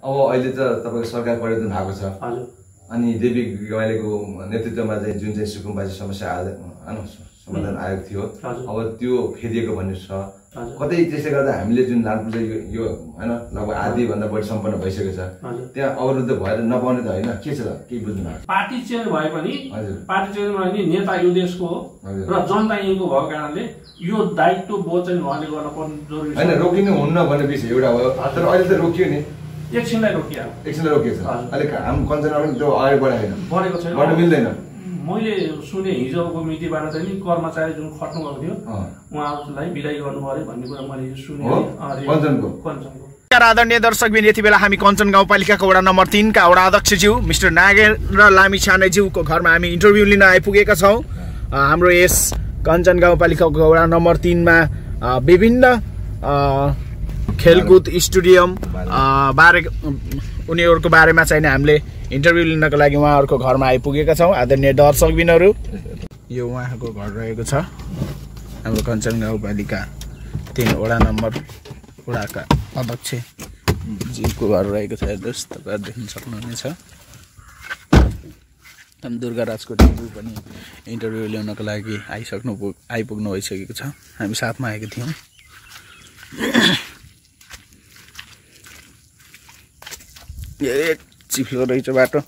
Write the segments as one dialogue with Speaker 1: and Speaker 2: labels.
Speaker 1: अब अहिले त तपाईँको सरकार परिवर्तन भएको छ। अनि देवी गवालीको नेतृत्वमा चाहिँ जुन चाहिँ सुकुम्बासी समस्या आयो होइन समाधान आयोग थियो। अब त्यो फेरिएको भन्ने छ। कतै त्यसले गर्दा हामीले जुन लाल पूजा यो यो होइन लगभग आधीभन्दा बढी सम्पन्न भइसकेको छ। त्यहाँ अवरुद्ध भएर नपाउने त होइन। के छ त? केही बुझ्नु भएको
Speaker 2: पार्टी चेन्ज भए पनि पार्टी चेन्ज भए पनि नेता यो देशको हो। र जनता यहीँको भएको कारणले यो दायित्व बोध चाहिँ उहाँले गर्न पर्ने जरुरी
Speaker 1: होइन रोकिनु हुन्न भन्ने विषय एउटा हो तर अहिले त रोकियो नि।
Speaker 2: एकछिनलाई रोकिहाल्यो
Speaker 1: एकछिनलाई रोकिएको छ। अलिक हाम कञ्चना पनि त्यो अगाडि बढाएन
Speaker 2: बढेको छैन।
Speaker 1: गर्न मिल्दैन।
Speaker 2: मैले सुने हिजोको मितिबाट चाहिँ नि कर्मचारी जुन खट्नु भएको थियो
Speaker 1: अँ।
Speaker 2: उहाँहरूलाई बिदाई गर्नु पर्यो भन्ने कुरा मैले सुने।
Speaker 1: कञ्चनको?
Speaker 2: कञ्चनको।
Speaker 3: आदरणीय दर्शकबिन यति बेला हामी कञ्चन गाउँपालिकाको वडा नम्बर तिनका वडा अध्यक्षज्यू मिस्टर नागेन्द्र लामी छानेज्यूको घरमा हामी इन्टरभ्यू लिन आइपुगेका छौँ। हाम्रो यस कञ्चन गाउँपालिकाको वडा नम्बर तिनमा विभिन्न खेलकुद स्टेडियम बारे उनीहरूको बारेमा चाहिँ हामीले इन्टरभ्यू लिनको लागि उहाँहरूको घरमा आइपुगेका छौँ। आदरणीय दर्शकबिनहरू यो उहाँको घर रहेको छ। हाम्रो कञ्चन गाउँपालिका तिन वडा नम्बर वडाका अध्यक्ष जीको घर रहेको छ। एड्रेस तपाईँहरू देख्न सक्नुहुनेछ। एकदम दुर्गाराजको टिभी पनि इन्टरभ्यू ल्याउनको लागि आइसक्नु पुग आइपुग्नु भइसकेको छ। हामी साथमा आएका थियौँ। ए चिप्लो रहेछ बाटो।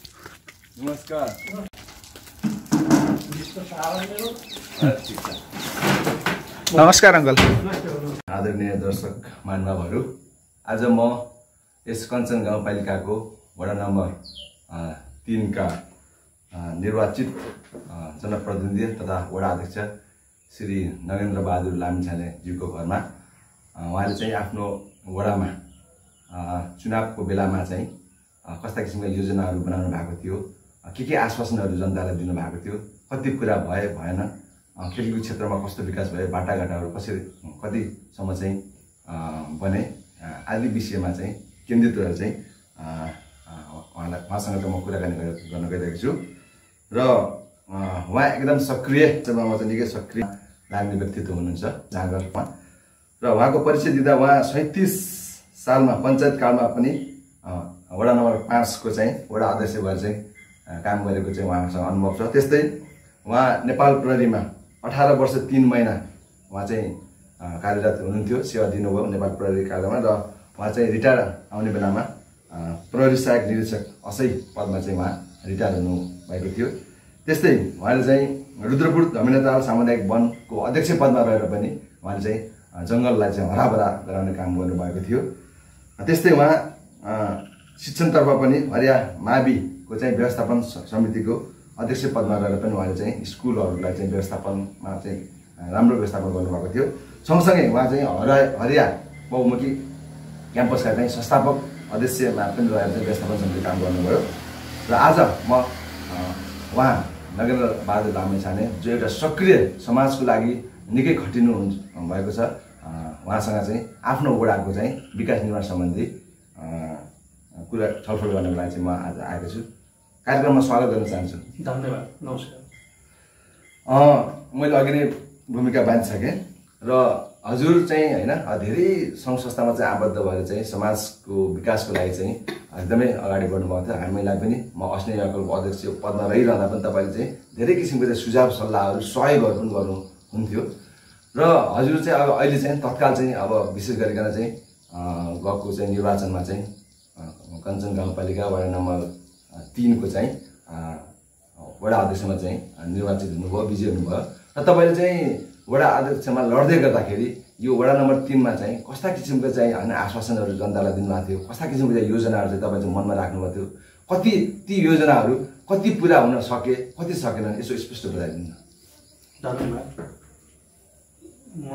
Speaker 1: नमस्कार।
Speaker 3: नमस्कार अङ्कल।
Speaker 1: आदरणीय दर्शक महानुभावहरू आज म यस कञ्चन गाउँपालिकाको वडा नम्बर तिनका निर्वाचित जनप्रतिनिधि तथा वडा अध्यक्ष श्री नगेन्द्र बहादुर लामिछानेज्यूको घरमा उहाँले चाहिँ आफ्नो वडामा चुनावको बेलामा चाहिँ कस्ता किसिमका योजनाहरू बनाउनु भएको थियो। के के आश्वासनहरू जनतालाई दिनुभएको थियो? कति कुरा भए भएन? खेलकुद क्षेत्रमा कस्तो विकास भयो? बाटाघाटाहरू कसरी कतिसम्म चाहिँ बने? आदि विषयमा चाहिँ केन्द्रित रहेर चाहिँ उहाँलाई उहाँसँग त म कुराकानी गर्न गइरहेको छु। र उहाँ एकदम सक्रिय क्षेत्रमा चाहिँ निकै सक्रिय लाग्ने व्यक्तित्व हुनुहुन्छ जाँगरमा। र उहाँको परिचय दिँदा उहाँ सैँतिस सालमा पञ्चायत कालमा पनि वडा नम्बर पाँचको चाहिँ वडा अध्यक्ष भएर चाहिँ काम गरेको चाहिँ उहाँसँग अनुभव छ। त्यस्तै उहाँ नेपाल प्रहरीमा अठार वर्ष तिन महिना उहाँ चाहिँ कार्यरत हुनुहुन्थ्यो। सेवा दिनुभयो नेपाल प्रहरी कार्यालयमा र उहाँ चाहिँ रिटायर आउने बेलामा प्रहरी सहायक निरीक्षक असै पदमा चाहिँ उहाँ रिटायर हुनुभएको थियो। त्यस्तै उहाँले चाहिँ रुद्रपुर धमिनाताल सामुदायिक वनको अध्यक्ष पदमा रहेर पनि उहाँले चाहिँ जङ्गललाई चाहिँ हराभरा गराउने काम गर्नुभएको थियो। त्यस्तै उहाँ शिक्षणतर्फ पनि हरिया माविको चाहिँ व्यवस्थापन समितिको अध्यक्ष पदमा रहेर पनि उहाँले चाहिँ स्कुलहरूलाई चाहिँ व्यवस्थापनमा चाहिँ राम्रो व्यवस्थापन गर्नुभएको थियो। सँगसँगै उहाँ चाहिँ हरा हरिया बहुमुखी क्याम्पसका चाहिँ संस्थापक अध्यक्षमा पनि रहेर चाहिँ व्यवस्थापन समिति काम गर्नुभयो। र आज म उहाँ नगेन्द्र बहादुर लामे छाने जो एउटा सक्रिय समाजको लागि निकै खटिनु भएको छ। उहाँसँग चाहिँ आफ्नो वडाको चाहिँ विकास निर्माण सम्बन्धी कुरा छलफल गर्नको लागि चाहिँ म आज आएको छु। कार्यक्रममा स्वागत गर्न चाहन्छु।
Speaker 2: धन्यवाद नमस्कार।
Speaker 1: मैले अघि नै भूमिका बाँधिसकेँ र हजुर चाहिँ होइन धेरै सङ्घ संस्थामा चाहिँ आबद्ध भएर चाहिँ समाजको विकासको लागि चाहिँ एकदमै अगाडि बढ्नुभएको थियो। हामीलाई पनि म अस्ने अकलको अध्यक्ष पदमा रहिरहँदा पनि तपाईँले चाहिँ धेरै किसिमको चाहिँ सुझाव सल्लाहहरू सहयोगहरू पनि गर्नुहुन्थ्यो। र हजुर चाहिँ अब अहिले चाहिँ तत्काल चाहिँ अब विशेष गरिकन चाहिँ गएको चाहिँ निर्वाचनमा चाहिँ कञ्चन गाउँपालिका वडा नम्बर तिनको चाहिँ वडा अध्यक्षमा चाहिँ निर्वाचित हुनुभयो विजय हुनुभयो। र तपाईँले चाहिँ वडा अध्यक्षमा लड्दै गर्दाखेरि यो वडा नम्बर तिनमा चाहिँ कस्ता किसिमको चाहिँ होइन आश्वासनहरू जनतालाई दिनुभएको थियो? कस्ता किसिमको चाहिँ योजनाहरू चाहिँ तपाईँ चाहिँ मनमा राख्नुभएको थियो? कति ती योजनाहरू कति पुरा हुन सके कति सकेनन्? यसो स्पष्ट बताइदिनु
Speaker 2: धन्यवाद। म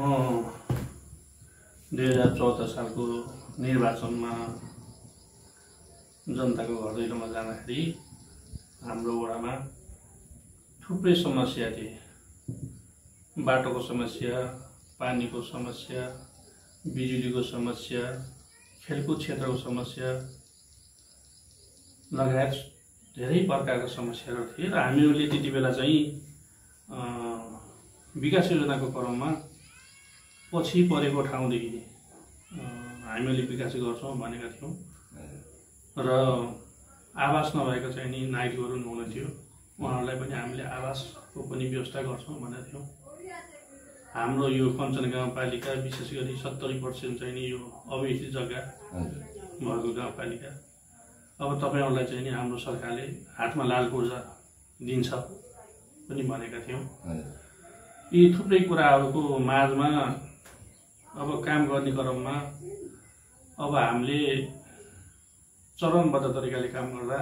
Speaker 2: दुई हजार चौध सालको निर्वाचनमा जनताको घर दैलोमा जाँदाखेरि हाम्रो वडामा थुप्रै समस्या थिए। बाटोको समस्या पानीको समस्या बिजुलीको समस्या खेलकुद क्षेत्रको समस्या लगायत धेरै प्रकारका समस्याहरू थिए र हामीहरूले त्यति बेला चाहिँ विकास योजनाको क्रममा पछि परेको ठाउँदेखि हामीले विकास गर्छौँ भनेका थियौँ। र आवास नभएको चाहिँ नि नागरिकहरू हुनुहुन्थ्यो उहाँहरूलाई पनि हामीले आवासको पनि व्यवस्था गर्छौँ भनेका थियौँ। हाम्रो यो कञ्चन गाउँपालिका विशेष गरी सत्तरी पर्सेन्ट चाहिँ नि यो अवैध जग्गा भएको गाउँपालिका। अब तपाईँहरूलाई चाहिँ नि हाम्रो सरकारले हातमा लाल पूर्जा दिन्छ पनि भनेका थियौँ। यी थुप्रै कुराहरूको माझमा अब काम गर्ने क्रममा अब हामीले चरणबद्ध तरिकाले काम गर्दा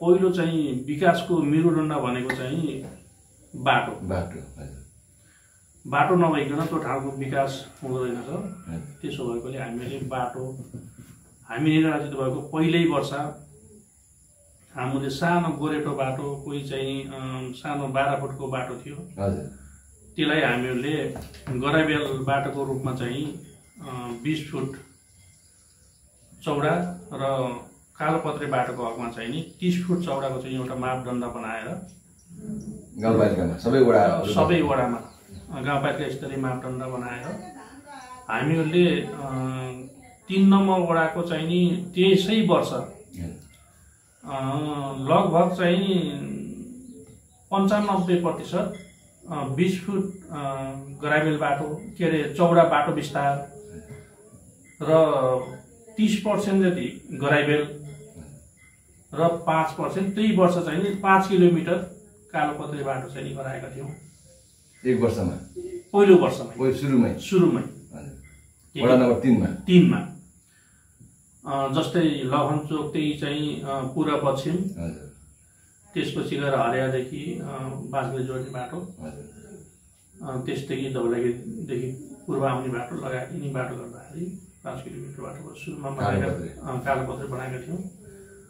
Speaker 2: पहिलो चाहिँ विकासको मेरुदण्ड भनेको चाहिँ बाटो।
Speaker 1: बाटो
Speaker 2: बाटो नभइकन त्यो ठाउँको विकास हुँदैन छ त्यसो भएकोले हामीले बाटो हामी निर्वाचित भएको पहिल्यै वर्ष हामीले सानो गोरेटो बाटो कोही चाहिँ सानो बाह्र फुटको बाटो थियो। त्यसलाई हामीहरूले गराबेल बाटोको रूपमा चाहिँ बिस फुट चौडा र कालोपत्रे बाटोको हकमा चाहिँ नि तिस फुट चौडाको चाहिँ एउटा मापदण्ड बनाएर
Speaker 1: गाउँपालिकामा सबै वडा
Speaker 2: सबै वडामा गाउँपालिका स्तरीय मापदण्ड बनाएर हामीहरूले तिन नम्बर वडाको चाहिँ नि त्यसै वर्ष लगभग चाहिँ पन्चानब्बे प्रतिशत बिस फुट ग्राभेल बाटो के अरे चौडा बाटो विस्तार र तिस पर्सेन्ट जति ग्राभेल र पाँच पर्सेन्ट त्यही वर्ष चाहिँ नि पाँच किलोमिटर कालोपत्रे बाटो चाहिँ नि गराएका थियौँ।
Speaker 1: एक वर्षमा?
Speaker 2: पहिलो वर्षमै।
Speaker 1: सुरुमै?
Speaker 2: सुरुमै।
Speaker 1: तिनमा?
Speaker 2: तिनमा। जस्तै लहन चोक त्यही चाहिँ अ, पूर्व पश्चिम त्यसपछि गएर हरियादेखि बाँसगढी जोड्ने बाटो। त्यसदेखि धौलागिरीदेखि पूर्व आउने बाटो लगायत यिनी बाटो गर्दाखेरि। पाँच किलोमिटर बाटो सुरुमा बनाएका
Speaker 1: कालोपत्रे।
Speaker 2: बनाएका थियौँ।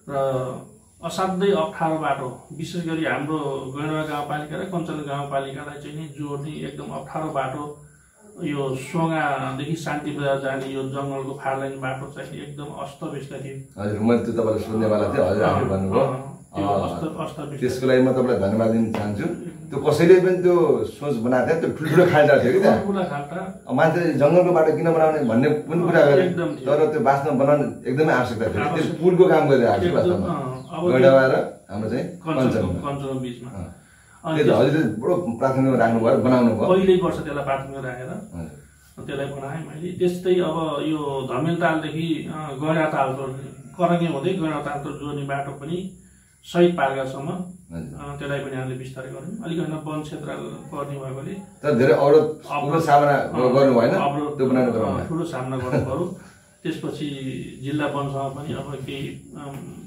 Speaker 2: र असाध्यै अप्ठ्यारो बाटो विशेष गरी हाम्रो गैरवा गाउँपालिका र कञ्चन गाउँपालिकालाई चाहिँ नि जोड्ने एकदम अप्ठ्यारो बाटो यो सोगादेखि शान्ति बजार जाने यो जङ्गलको फारलाइन बाटो चाहिँ एकदम अस्तव्यस्त थियो।
Speaker 1: हजुर मैले त्यो तपाईँलाई सोध्नेवाला थिएँ। हजुर भन्नुभयो। त्यसको लागि म तपाईँलाई धन्यवाद दिन चाहन्छु। त्यो कसैले पनि त्यो सोच बनाएको थियो त्यो ठुल्ठुलो खाल्टा थियो कि त्यहाँ मान्छे जङ्गलको बाटो किन बनाउने भन्ने पनि कुरा गरे। तर त्यो बाँच्न बनाउनु एकदमै आवश्यकता थियो। त्यो। पुलको काम
Speaker 2: अँ, अब
Speaker 1: गैडावा र हाम्रो चाहिँ त हजुरले बडो प्राथमिकमा राख्नुभयो बनाउनु भयो।
Speaker 2: पहिल्यै वर्ष त्यसलाई बाटोमा राखेर। त्यसलाई बनाएँ मैले। त्यस्तै अब यो धमेल तालदेखि गैँडा ताल जोड्ने करङ्गे हुँदै गैँडा ताल जोड्ने बाटो पनि सहित पार्कासम्म त्यसलाई पनि हामीले बिस्तारै गऱ्यौँ अलिक होइन वन क्षेत्र पर्ने भएकोले
Speaker 1: धेरै ठुलो सामना गर्नु
Speaker 2: गर्नु पऱ्यो त्यसपछि जिल्ला वनसँग पनि अब केही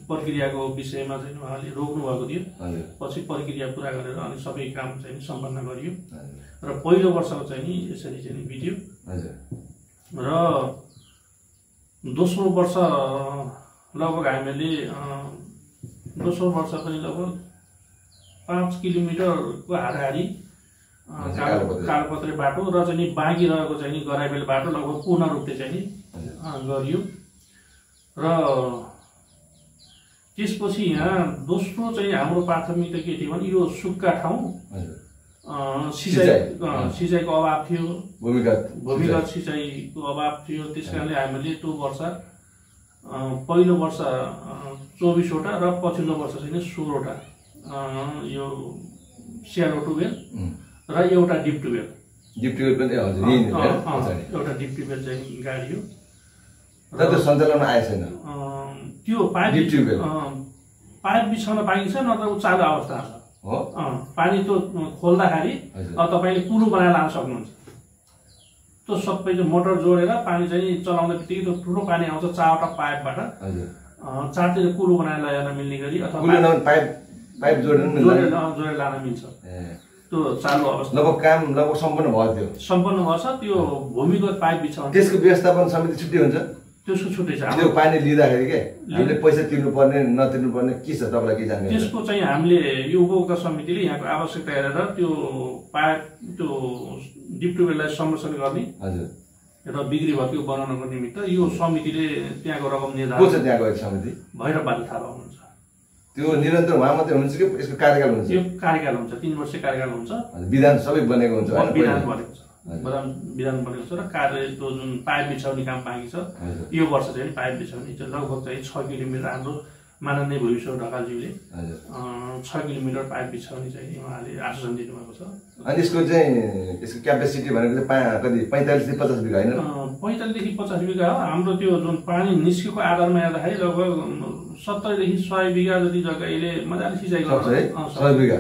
Speaker 2: प्रक्रियाको विषयमा चाहिँ उहाँले रोक्नु भएको थियो। पछि प्रक्रिया पुरा गरेर अनि सबै काम चाहिँ सम्पन्न गरियो। र पहिलो वर्षको चाहिँ नि यसरी चाहिँ बित्यो। र दोस्रो वर्ष लगभग हामीले दोस्रो वर्ष पनि लगभग पाँच किलोमिटरको हाराहारी
Speaker 1: कालोपत्रे।
Speaker 2: बाटो र चाहिँ नि बाँकी रहेको चाहिँ नि गराइबेल बाटो लगभग पूर्ण रूपले चाहिँ नि गरियो। र त्यसपछि यहाँ दोस्रो चाहिँ हाम्रो प्राथमिकता के थियो भने यो सुक्खा ठाउँ सिँचाइ। सिँचाइको अभाव थियो।
Speaker 1: भूमिगत
Speaker 2: भूमिगत सिँचाइको अभाव थियो। त्यस कारणले हामीले त्यो वर्ष पहिलो वर्ष चौबिसवटा र पछिल्लो वर्ष चाहिँ सोह्रवटा यो स्यारो टुवेल. र एउटा डिप टुवेल
Speaker 1: जिप ट्युब पनि
Speaker 2: एउटा डिप टुवेल चाहिँ गाडियो
Speaker 1: तर त्यो सञ्चालनमा आएको छैन
Speaker 2: त्यो पाइप
Speaker 1: डिप
Speaker 2: पाइप बिछाउन पाइन्छ नत्र ऊ चालु अवस्था छ। पानी त्यो खोल्दाखेरि तपाईँले कुलो बनाएर लान सक्नुहुन्छ। त्यो सबै चाहिँ मोटर जोडेर पानी चाहिँ चलाउँदा बित्तिकै त्यो ठुलो पानी आउँछ चारवटा पाइपबाट। चारतिर कुलो बनाएर लैजान मिल्ने गरी अथवा
Speaker 1: पाइप पाइप जोडेर
Speaker 2: जोडेर लान मिल्छ। त्यो चालु अवस्था।
Speaker 1: लगभग काम लगभग सम्पन्न भयो त्यो।
Speaker 2: सम्पन्न गर्छ त्यो भूमिगत पाइप बिछाउँछ
Speaker 1: त्यसको व्यवस्थापन समिति छुट्टै हुन्छ?
Speaker 2: त्यसको छुट्टै छ।
Speaker 1: त्यो पानी लिँदाखेरि के? हामीले पैसा तिर्नु पर्ने नतिर्नु पर्ने के छ तपाईँलाई के जानकारी? छ?
Speaker 2: त्यसको चाहिँ हामीले यो उपभोक्ता समितिले यहाँको आवश्यकता हेरेर त्यो पाइप त्यो डिप ट्युबवेललाई संरक्षण गर्ने
Speaker 1: हजुर।
Speaker 2: र बिक्री भएको बनाउनको निमित्त यो समितिले त्यहाँको रकम निर्धारण
Speaker 1: त्यहाँ गएको समिति?
Speaker 2: भैरव बाली थापा हुनुहुन्छ।
Speaker 1: त्यो निरन्तर उहाँ मात्रै हुनुहुन्छ कि यसको कार्यकाल हुन्छ
Speaker 2: यो कार्यकाल हुन्छ तिन वर्ष कार्यकाल हुन्छ।
Speaker 1: विधान सबै बनेको हुन्छ
Speaker 2: विधान? बनेको छ। बिधान बनेको छ र कार्य त्यो जुन पाइप बिछाउने काम बाँकी छ यो वर्ष चाहिँ पाइप बिछाउने लगभग चाहिँ छ किलोमिटर हाम्रो माननीय भविष्य ढकालज्यूले छ किलोमिटर पाइप बिछाउने चाहिँ उहाँले आश्वासन दिनुभएको छ।
Speaker 1: अनि यसको चाहिँ यसको क्यापेसिटी भनेको चाहिँ कति पैँतालिसदेखि पचास बिघा होइन?
Speaker 2: पैँतालिसदेखि पचास बिघा हो। हाम्रो त्यो जुन पानी निस्केको आधारमा हेर्दाखेरि लगभग सत्तरीदेखि सय बिघा जति जग्गा यसले मजाले सिँचाइ
Speaker 1: सक्छ है? सय बिघा?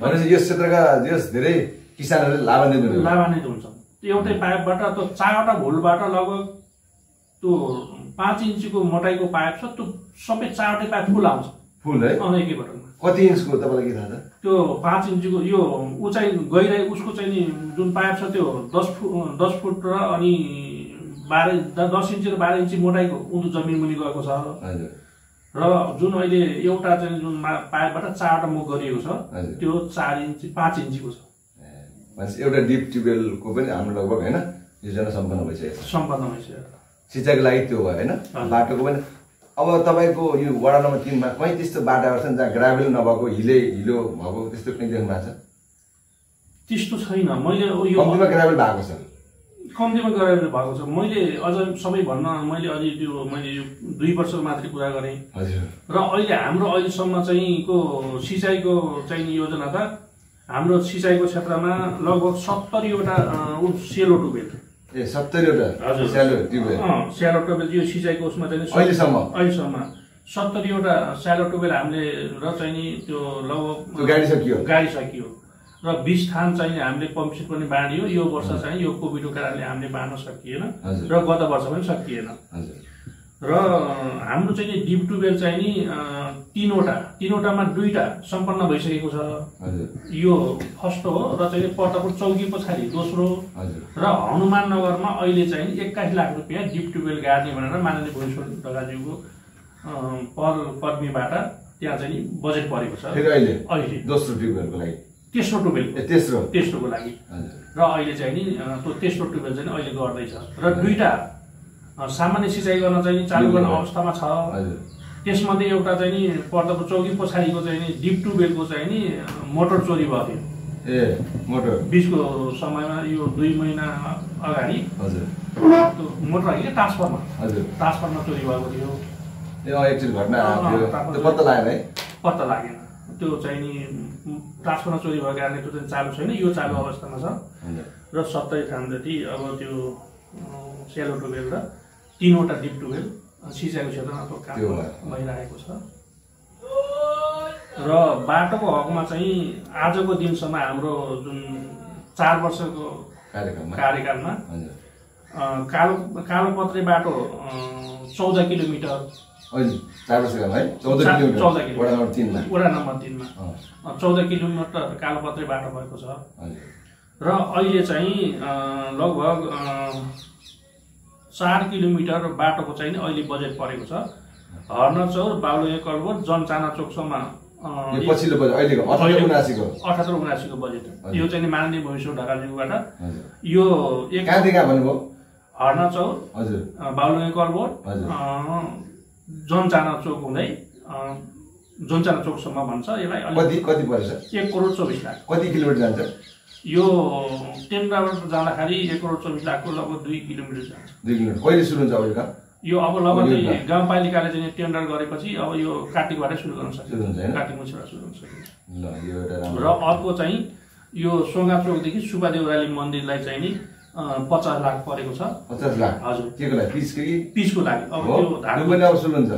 Speaker 1: भनेपछि यस क्षेत्रका यस धेरै किसानहरूले लाभान्वित हुने
Speaker 2: लाभान्वित हुन्छ। एउटै पाइपबाट त्यो चारवटा भुलबाट लगभग त्यो पाँच इन्चीको मोटाइको पाइप छ त्यो सबै चारवटै पाइप फुल आउँछ।
Speaker 1: फुल है?
Speaker 2: अँ, एकैपटकमा
Speaker 1: कति इन्चको तपाईँलाई के थाहा छ?
Speaker 2: त्यो पाँच इन्चीको यो उचाइ गइरहेको उसको चाहिँ नि जुन पाइप छ त्यो दस फुट दस फुट र अनि बाह्र दस इन्ची र बाह्र इन्ची मोटाइको उँधो जमिन मुनि गएको छ। र जुन अहिले एउटा चाहिँ जुन पाइपबाट चारवटा मुख गरिएको छ त्यो चार इन्ची पाँच इन्चीको छ।
Speaker 1: एउटा डिप ट्युबवेलको पनि हाम्रो लगभग होइन योजना सम्पन्न भइसकेको छ।
Speaker 2: सम्पन्न भइसक्यो
Speaker 1: सिँचाइको लागि त्यो भयो होइन। बाटोको पनि। अब तपाईँको यो वडा नम्बर तिनमा कहीँ त्यस्तो बाटाहरू छन् जहाँ ग्राभेल नभएको हिले हिलो भएको त्यस्तो कहीँ देख्नु भएको छ?
Speaker 2: त्यस्तो छैन। मैले यो
Speaker 1: कम्तीमा ग्राभेल भएको छ।
Speaker 2: कम्तीमा गरेर भएको छ। मैले अझ सबै भन्न मैले अझै त्यो मैले यो दुई वर्षको मात्रै कुरा गरेँ।
Speaker 1: हजुर।
Speaker 2: र अहिले हाम्रो अहिलेसम्म चाहिँ को सिँचाइको चाहिँ योजना त हाम्रो सिँचाइको क्षेत्रमा लगभग सत्तरीवटा सेलो टुबेल
Speaker 1: ए सत्तरीवटा। स्यालो ट्युबवेल
Speaker 2: अँ, सेलो टुबेल यो सिँचाइको उसमा चाहिँ
Speaker 1: अहिलेसम्म।
Speaker 2: अहिलेसम्म। सत्तरीवटा सेलो टुबेल हामीले र चाहिँ नि त्यो लगभग
Speaker 1: गाडी सकियो।
Speaker 2: गाडी सकियो। र बिस थान चाहिँ हामीले पम्पसेट पनि बाँडियो। यो वर्ष चाहिँ यो कोभिडको कारणले हामीले बाँड्न सकिएन। र गत वर्ष पनि सकिएन।
Speaker 1: हजुर।
Speaker 2: र हाम्रो चाहिँ नि डिप टुबेल चाहिँ नि तिनवटा तिनवटामा दुईटा सम्पन्न भइसकेको छ। यो फर्स्ट हो र चाहिँ नि पर्टपुर चौकी पछाडि दोस्रो। र हनुमान नगरमा अहिले चाहिँ एक्काइस लाख रुपियाँ डिप टुबेल गाड्ने भनेर माननीय भुवनेश्वर ढकाज्यूको अँ, पर कर्मीबाट त्यहाँ चाहिँ नि बजेट परेको छ।
Speaker 1: अहिले? दोस्रो ट्युबवेलको लागि?
Speaker 2: तेस्रो टुबेल
Speaker 1: तेस्रो।
Speaker 2: तेस्रोको लागि। र अहिले चाहिँ नि त्यो तेस्रो ट्युबवेल चाहिँ अहिले गर्दैछ। र दुईटा अँ, सामान्य सिँचाइ गर्न चाहिँ चालु गर्ने अवस्थामा छ। त्यसमध्ये एउटा चाहिँ नि पर्दको चौकी पछाडिको चाहिँ नि डिप टुबेलको चाहिँ नि मोटर चोरी भएको थियो
Speaker 1: ए मोटर।
Speaker 2: बिचको समयमा यो दुई महिना अगाडि
Speaker 1: हजुर।
Speaker 2: त्यो मोटर होइन ट्रान्सफर्मर
Speaker 1: हजुर।
Speaker 2: ट्रान्सफर्मर चोरी भएको थियो।
Speaker 1: पत्ता लागेन है?
Speaker 2: पत्ता लागेन। त्यो चाहिँ नि ट्रान्सफर्मर चोरी भएको कारणले त्यो चाहिँ चालु छैन। यो चालु अवस्थामा छ। र सत्तरी थान जति अब त्यो सेलो र तिनवटा डिप टुबेल सिँचाइको क्षेत्रमा त्यो काम। भइरहेको छ। र बाटोको हकमा चाहिँ आजको दिनसम्म हाम्रो जुन चार वर्षको कार्यकालमा कालो कालो पत्रे बाटो चौध किलोमिटर।
Speaker 1: वडा नम्बर तिनमा।
Speaker 2: चौध किलोमिटर कालो पत्रे बाटो भएको छ। र अहिले चाहिँ लगभग चार किलोमिटर बाटोको चाहिँ अहिले बजेट परेको छ। हर्न चौर बाउले कलबोट जनचाना चोकसम्म अठहत्तर उनासीको। बजेट। यो चाहिँ माननीय भविष्य ढकालज्यूबाट। यो एक
Speaker 1: कहाँदेखि कहाँ भन्नुभयो?
Speaker 2: हर्न चौर
Speaker 1: हजुर
Speaker 2: बाउलुङ कलबोट
Speaker 1: हजुर।
Speaker 2: जनचाना चोक हुँदै जनचाना चोकसम्म भन्छ। यसलाई एक करोड चौबिस लाख।
Speaker 1: कति किलोमिटर जान्छ?
Speaker 2: यो टेन्डाबाट जाँदाखेरि एक करोड चौबिस लाखको लगभग दुई किलोमिटर जान्छ।
Speaker 1: दुई किलोमिटर। कहिले सुरु हुन्छ यो काम
Speaker 2: यो अब लगभग गाउँपालिकाले चाहिँ टेन्डर गरेपछि अब यो कार्तिकबाटै सुरु गर्न सकिन्छ? कार्तिक मसिबाट सुरु गर्न सकिन्छ र अर्को चाहिँ यो सोङ्गा चोकदेखि सुब्बादेउराली मन्दिरलाई चाहिँ नि पचास लाख परेको छ।
Speaker 1: पचास लाख?
Speaker 2: हजुर।
Speaker 1: के को लागि? पिसको
Speaker 2: लागि। अब त्यो धार्मिक
Speaker 1: सुरु हुन्छ?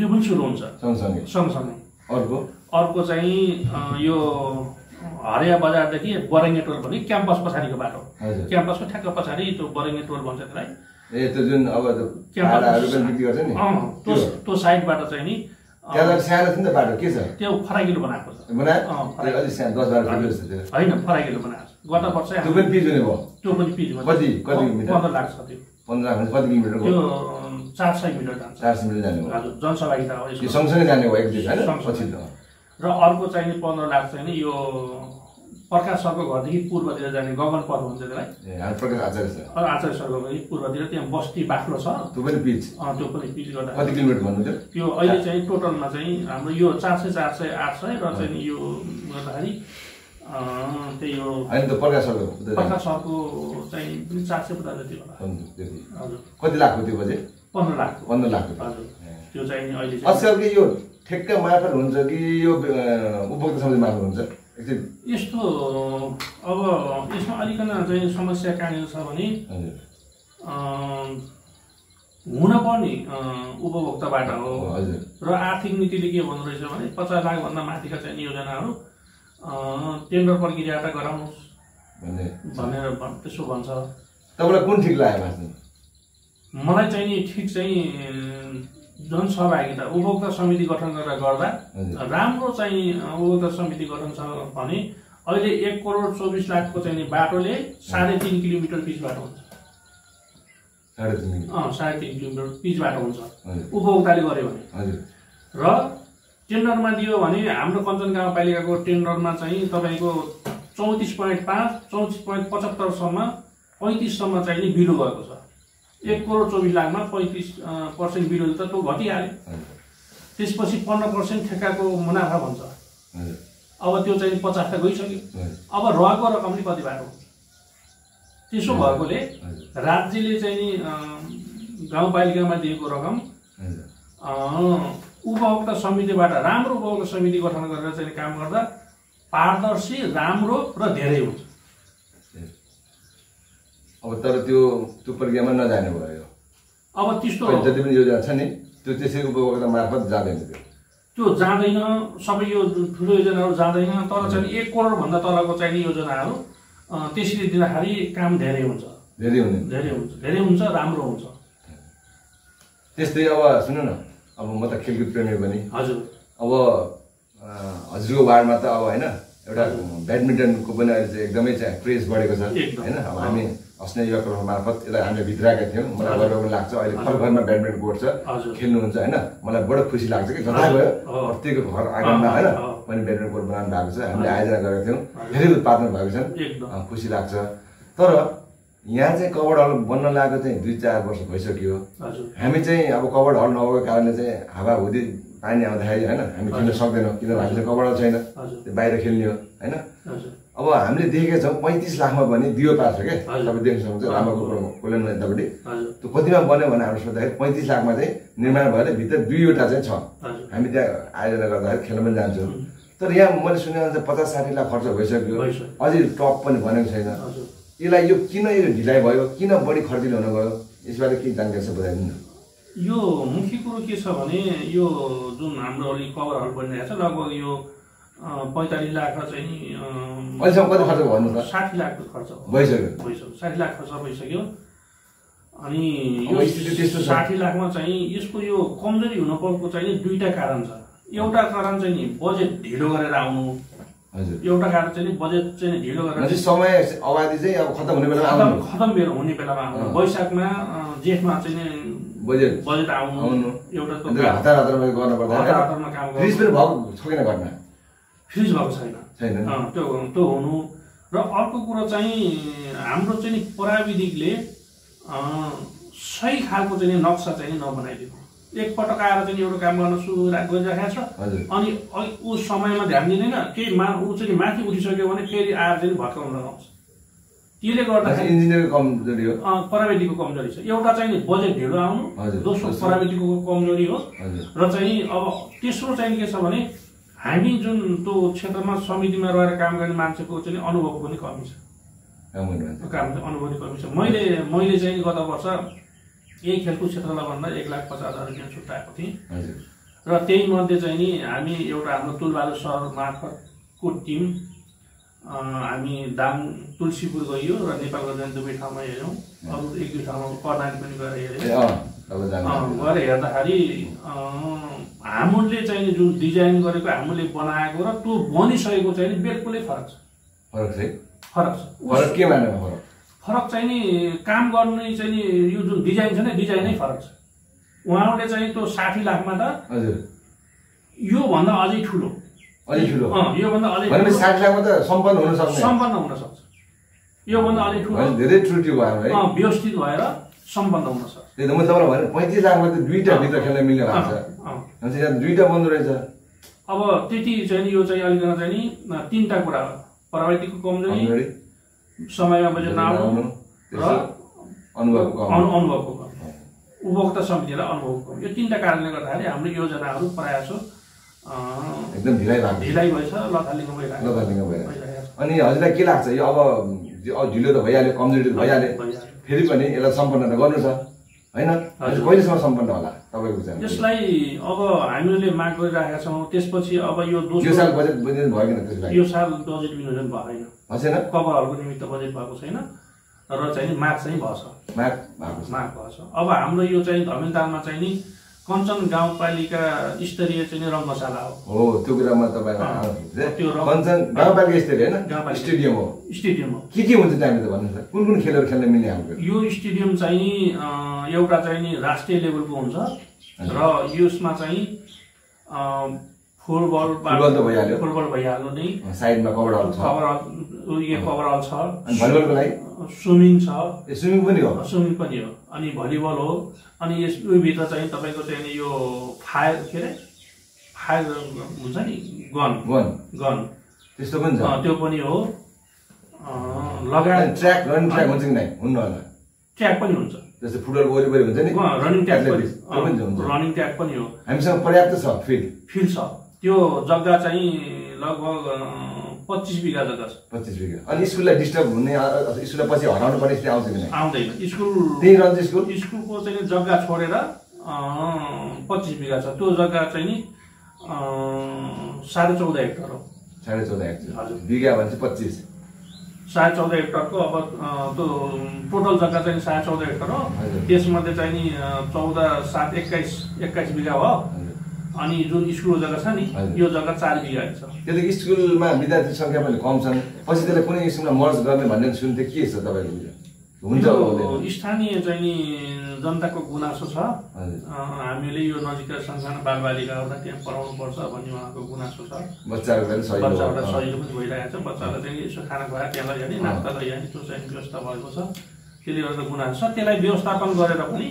Speaker 2: यो पनि सुरु हुन्छ।
Speaker 1: सँगसँगै?
Speaker 2: सँगसँगै।
Speaker 1: अर्को?
Speaker 2: अर्को चाहिँ यो हरिया बजारदेखि बरेङ्गे टोल भन्ने क्याम्पस पछाडिको बाटो क्याम्पसको ठ्याक्क पछाडि त्यो बरेङ्गे टोल भन्छ त्यसलाई।
Speaker 1: ए त्यो
Speaker 2: साइडबाट चाहिँ नि
Speaker 1: सानो छ नि त बाटो के छ?
Speaker 2: त्यो फराकिलो बनाएको छ।
Speaker 1: थियो।
Speaker 2: होइन फराकिलो बनाएको छ। गत वर्ष
Speaker 1: त्यो पनि पिच हुने भयो।
Speaker 2: त्यो पनि पिचमा
Speaker 1: कति- कति?
Speaker 2: पन्ध्र लाख छ त्यो।
Speaker 1: पन्ध्र लाख कति किलोमिटरको
Speaker 2: त्यो चार सय मिटर जान्छ।
Speaker 1: चार सय मिटर जाने भयो।
Speaker 2: हजुर हो यसको
Speaker 1: सँगसँगै जाने भयो एक दिन होइन?
Speaker 2: सँगसँगै। र अर्को चाहिँ पन्ध्र लाख चाहिँ नि यो प्रकाश सरको घरदेखि पूर्वतिर जाने गगन पथ भन्छ त्यसलाई।
Speaker 1: आचार्य
Speaker 2: सरको घरदेखि पूर्वतिर त्यहाँ बस्ती बाक्लो छ।
Speaker 1: त्यो पनि पिच।
Speaker 2: त्यो पनि पिच गर्दा। त्यो अहिले चाहिँ टोटलमा चाहिँ हाम्रो यो चार सय चार सय आठ सय र चाहिँ यो गर्दाखेरि त्यही हो।
Speaker 1: प्रकाश सरको
Speaker 2: चाहिँ चार सय पचास जति होला।
Speaker 1: कति लाखको त्यो बजेट?
Speaker 2: पन्ध्र लाखको
Speaker 1: पन्ध्र लाखको
Speaker 2: हजुर। त्यो चाहिँ अहिले
Speaker 1: यो ठेक्का मार्फत हुन्छ कि यो उपभोक्ता समिति मार्फत हुन्छ? एकचोटि
Speaker 2: यस्तो अब यसमा अलिकन चाहिँ समस्या कहाँनिर छ भने हुनपर्ने उपभोक्ताबाट हो।
Speaker 1: हजुर।
Speaker 2: र आर्थिक नीतिले के भन्दो रहेछ भने पचास लाखभन्दा माथिका चाहिँ योजनाहरू अँ, टेन्डर प्रक्रियाबाट गराउनुहोस् भनेर भन्- त्यसो भन्छ।
Speaker 1: तपाईँलाई कुन ठिक लाग्यो
Speaker 2: मलाई चाहिँ नि ठिक चाहिँ जनसहभागिता उपभोक्ता समिति गठन गरेर गर्दा। राम्रो चाहिँ उपभोक्ता समिति गठन छ भने अहिले एक करोड चौबिस लाखको चाहिँ बाटोले साढे तिन किलोमिटर पिच बाटो हुन्छ।
Speaker 1: साढे तिन मिनट
Speaker 2: अँ साढे तिन किलोमिटर पिच बाटो हुन्छ। उपभोक्ताले गर्यो भने। र टेन्डरमा दियो भने हाम्रो कञ्चन गाउँपालिकाको टेन्डरमा चाहिँ तपाईँको चौतिस पोइन्ट पाँच चौतिस पोइन्ट पचहत्तरसम्म पैँतिससम्म चाहिँ नि बिलो गएको छ। एक करोड चौबिस लाखमा पैँतिस पर्सेन्ट बिलो त त्यो घटिहाल्यो। त्यसपछि पन्ध्र पर्सेन्ट ठेक्काको मुनाफा भन्छ। अब त्यो चाहिँ पचास त गइसक्यो। अब रहेको रकमले कति बाटो हुन्छ त्यसो भएकोले राज्यले चाहिँ नि गाउँपालिकामा दिएको रकम उपभोक्ता समितिबाट राम्रो उपभोक्ता समिति गठन गरेर चाहिँ काम गर्दा पारदर्शी राम्रो र धेरै हुन्छ।
Speaker 1: अब तर त्यो त्यो प्रक्रियामा नजाने भयो।
Speaker 2: अब त्यस्तो
Speaker 1: जति पनि योजना छ नि त्यो त्यसै उपभोक्ता मार्फत जाँदैन त्यो।
Speaker 2: त्यो जाँदैन सबै यो ठुलो योजनाहरू जाँदैन तर चाहिँ एक करोडभन्दा तलको चाहिँ नि योजनाहरू त्यसरी दिँदाखेरि काम धेरै हुन्छ।
Speaker 1: धेरै हुने।
Speaker 2: धेरै हुन्छ। धेरै हुन्छ राम्रो हुन्छ।
Speaker 1: त्यस्तै अब सुन्नु न अब म त खेलकुद प्रेमी पनि
Speaker 2: हजुर।
Speaker 1: अब हजुरको वार्डमा त अब होइन एउटा ब्याडमिन्टनको पनि अहिले चाहिँ एकदमै चाहिँ क्रेज बढेको छ। होइन? अब हामी अस्ने युवा क्लब मार्फत यसलाई हामीले भित्राएका थियौँ। मलाई गर्व पनि लाग्छ। अहिले घर घरमा ब्याडमिन्टन कोर्ट छ। खेल्नुहुन्छ होइन? मलाई बडो खुसी लाग्छ कि जता गयो
Speaker 2: हो।
Speaker 1: प्रत्येक घर आँगनमा होइन। पनि ब्याडमिन्टन कोर्ट बनाउनु भएको छ। हामीले आयोजना गरेका थियौँ। धेरै उत्पादन भएको छन्। खुसी लाग्छ। तर यहाँ चाहिँ कबड हल बन्न लागेको चाहिँ दुई चार वर्ष भइसक्यो। हामी चाहिँ अब कबड हल नभएको कारणले चाहिँ हावाहुदी पानी आउँदाखेरि होइन? हामी खेल्न सक्दैनौँ। किनभने हामीसँग कबड हल छैन। बाहिर खेल्ने हो होइन? अब हामीले देखेका छौँ पैँतिस लाखमा पनि दियो पाएको छ क्या। तपाईँ देख्न सक्नुहुन्छ रामाको कोलन यतापट्टि त्यो कतिमा बन्यो भने हाम्रो सोद्धाखेरि पैँतिस लाखमा चाहिँ निर्माण भएर भित्र दुईवटा चाहिँ छ। हामी त्यहाँ आयोजना गर्दाखेरि खेल्न पनि जान्छौँ। तर यहाँ मैले सुने अनुसार पचास साठी लाख खर्च भइसक्यो। अझै टप पनि बनेको छैन। यसलाई यो किन यो ढिलाइ भयो? किन बढी खर्चिलो हुन गयो? यसबारे के जानकारी छ बताइदिनु न।
Speaker 2: यो मुख्य कुरो के छ भने यो जुन हाम्रो अलिक कभरहरू बनिरहेको छ लगभग यो पैँतालिस लाख चाहिँ
Speaker 1: अहिलेसम्म कति खर्च भन्नु
Speaker 2: साठी लाखको खर्च हो
Speaker 1: भइसक्यो।
Speaker 2: भइसक्यो। साठी लाख खर्च भइसक्यो। अनि यो। साठी लाखमा चाहिँ यसको यो कमजोरी हुन पर्को चाहिँ नि दुईवटा कारण छ। एउटा कारण चाहिँ नि बजेट ढिलो गरेर आउनु।
Speaker 1: हजुर।
Speaker 2: एउटा कारण चाहिँ नि बजेट चाहिँ ढिलो गरेर
Speaker 1: समय अवधि चाहिँ अब खतम हुने बेलामा आउनु।
Speaker 2: खतम हुने बेलामा आउनु। वैशाखमा जेठमा चाहिँ नि
Speaker 1: बजेट।
Speaker 2: बजेट आउनु। एउटा
Speaker 1: हतार हतारमा गर्नु
Speaker 2: हतार
Speaker 1: पर्दा
Speaker 2: हतारमा काम
Speaker 1: फ्रिज
Speaker 2: गर्नु
Speaker 1: पनि भएको छ किन घटना
Speaker 2: फ्रिज भएको छैन त्यो त्यो हुनु। र अर्को कुरो चाहिँ हाम्रो चाहिँ नि प्राविधिकले सही खालको चाहिँ नक्सा चाहिँ नबनाइदिएको। एकपटक आएर चाहिँ एउटा काम गर्न सुरु गरिराखेको छ। अनि ऊ समयमा ध्यान दिँदैन। केही मा ऊ चाहिँ माथि उठिसक्यो भने फेरि आएर चाहिँ भत्काउन लगाउँछ। त्यसले गर्दाखेरि
Speaker 1: इन्जिनियरको कमजोरी हो।
Speaker 2: प्राविधिकको कमजोरी छ। एउटा चाहिँ नि बजेट ढिलो आउनु। दोस्रो। प्राविधिकको कमजोरी हो। र चाहिँ अब तेस्रो चाहिँ के छ भने हामी जुन त्यो क्षेत्रमा समितिमा रहेर काम गर्ने मान्छेको चाहिँ अनुभव पनि कमी छ।
Speaker 1: काम
Speaker 2: अनुभव पनि कमी छ। मैले मैले चाहिँ गत वर्ष यही खेलकुद क्षेत्रलाई भन्दा एक लाख पचास हजार रुपियाँ छुट्याएको थिएँ। र त्यही मध्ये चाहिँ नि हामी एउटा हाम्रो तुलबालु सहर मार्फतको टिम हामी दाङ तुलसीपुर गइयो र नेपालको जाने दुवै ठाउँमा हेऱ्यौँ। अरू एक दुई ठाउँमा कर्णाली पनि गएर हेऱ्यौँ। गएर हेर्दाखेरि हामीले चाहिँ जुन डिजाइन गरेको हामीले बनाएको र त्यो बनिसकेको चाहिँ बिल्कुलै फरक छ।
Speaker 1: फरक छ
Speaker 2: फरक छ।
Speaker 1: फरक के मानेमा फरक?
Speaker 2: फरक चाहिँ नि काम गर्ने चाहिँ नि यो जुन डिजाइन छ नि डिजाइनै फरक छ। उहाँहरूले चाहिँ त्यो साठी लाखमा त
Speaker 1: हजुर।
Speaker 2: योभन्दा अझै ठुलो।
Speaker 1: अलि ठुलो।
Speaker 2: योभन्दा अझै
Speaker 1: साठी लाखमा त सम्पन्न हुन सक्ने।
Speaker 2: सम्पन्न हुन सक्छ। योभन्दा अलिक ठुलो।
Speaker 1: धेरै त्रुटि
Speaker 2: अँ, व्यवस्थित भएर सम्पन्न हुन सक्छ।
Speaker 1: त्यही त म तपाईँलाई भने पैँतिस लाखमा त दुईवटा भित्र खेल्न मिल्ने भएको छ
Speaker 2: अँ, अँ।
Speaker 1: भनेपछि यहाँ दुईवटा बन्दो रहेछ।
Speaker 2: अब त्यति चाहिँ यो चाहिँ अलिकन चाहिँ नि तिनवटा कुरा हो। प्रविधिको कमजोरी समयमा बजेट नआउनु र
Speaker 1: अनुभवको
Speaker 2: अनुभवको कम। उपभोक्ता समितिलाई अनुभवको कम। यो तिनवटा कारणले गर्दाखेरि हाम्रो योजनाहरू प्रायः
Speaker 1: एकदम ढिलाइ
Speaker 2: ढिलाइ भएछ लथालिङ्ग भइरहेको
Speaker 1: भइरहेको। अनि हजुरलाई के लाग्छ? यो अब ढिलो त भइहाल्यो कमजोरी त भइहाल्यो। फेरि पनि यसलाई सम्पन्न त गर्नु छ होइन। कहिलेसम्म सम्पन्न होला तपाईँको विचारमा?
Speaker 2: यसलाई अब हामीले माग गरिरहेका छौँ। त्यसपछि अब यो
Speaker 1: यो साल बजेट भयो किन त्यसको लागि
Speaker 2: यो साल बजेट विनियोजन भएन। कभरहरूको निमित्त बजेट भएको छैन। र चाहिँ माग चाहिँ भएछ।
Speaker 1: माग भएको छ।
Speaker 2: माग भएछ। अब हाम्रो यो चाहिँ धमिलतालमा चाहिँ नि कञ्चन गाउँपालिका स्तरीय चाहिँ नि रङ्गशाला हो।
Speaker 1: हो त्यो कुरामा।
Speaker 2: त्यो
Speaker 1: कञ्चन गाउँपालिका स्तरीय होइन। स्टेडियम हो।
Speaker 2: स्टेडियम हो।
Speaker 1: के के हुन्छ त्यहाँनिर भन्नुहोस् त? कुन कुन खेलहरू खेल्न मिल्ने हाम्रो
Speaker 2: यो स्टेडियम चाहिँ एउटा चाहिँ नि राष्ट्रिय लेभलको हुन्छ। र यसमा चाहिँ फुटबल
Speaker 1: फुटबल त भइहाल्यो।
Speaker 2: फुटबल भइहाल्यो नै।
Speaker 1: साइडमा कभर हल छ।
Speaker 2: कभर उयो कभर हल छ।
Speaker 1: अनि भलिबलको लागि?
Speaker 2: स्विमिङ छ।
Speaker 1: ए स्विमिङ पनि हो?
Speaker 2: स्विमिङ पनि हो। अनि भलिबल हो। अनि यस उयोभित्र चाहिँ तपाईँको चाहिँ यो फायर के अरे? फायर हुन्छ नि गन।
Speaker 1: वन
Speaker 2: गन।
Speaker 1: त्यस्तो पनि छ?
Speaker 2: त्यो पनि हो। लगायत
Speaker 1: ट्र्याक रनिङ ट्र्याक हुन्छ कि नै? हुन्न होला।
Speaker 2: ट्र्याक पनि हुन्छ।
Speaker 1: जस्तै फुटबलको वरिपरि हुन्छ नि?
Speaker 2: रनिङ ट्र्याक पनि। रनिङ ट्र्याक पनि हो।
Speaker 1: हामीसँग पर्याप्त छ फिल्ड।
Speaker 2: फिल्ड छ। त्यो जग्गा चाहिँ लगभग पच्चिस बिघा जग्गा छ।
Speaker 1: पच्चिस बिघा। अनि स्कुललाई डिस्टर्ब हुने स्कुललाई पछि हराउनु पर्ने स्थिति आउँछ कि नै
Speaker 2: आउँदैन। स्कुल
Speaker 1: त्यही रहन्छ स्कुल?
Speaker 2: स्कुलको चाहिँ जग्गा छोडेर पच्चिस बिघा छ। त्यो जग्गा चाहिँ नि साढे चौध हेक्टर हो।
Speaker 1: साढे चौध हेक्टर।
Speaker 2: हजुर।
Speaker 1: बिघा भने चाहिँ पच्चिस।
Speaker 2: साढे चौध हेक्टरको अब त्यो टोटल जग्गा चाहिँ साढे चौध हेक्टर हो। त्यसमध्ये चाहिँ नि चौध सात एक्काइस एक्काइस बिघा हो। अनि जुन स्कुलको जग्गा छ नि। यो जग्गा चार बिघा छ।
Speaker 1: त्यो त स्कुलमा विद्यार्थी सङ्ख्या पनि कम छन् पछि त्यसलाई कुनै स्कुलमा मर्ज गर्ने भन्ने सुन्थ्यो के छ तपाईँको? हुन्छ?
Speaker 2: स्थानीय चाहिँ नि जनताको गुनासो छ। हामीले यो नजिकका सानसानो बालबालिकाहरूलाई त्यहाँ पढाउनु पर्छ भन्ने उहाँको गुनासो छ। बच्चाहरूलाई
Speaker 1: हो।
Speaker 2: सजिलो पनि भइरहेको छ। बच्चाहरूलाई चाहिँ यसो खाना खुवाएर त्यहाँ लैजाने नास्ता लैजाने त्यो चाहिँ व्यवस्था भएको छ। त्यसले गर्दा गुनासो छ। त्यसलाई व्यवस्थापन गरेर पनि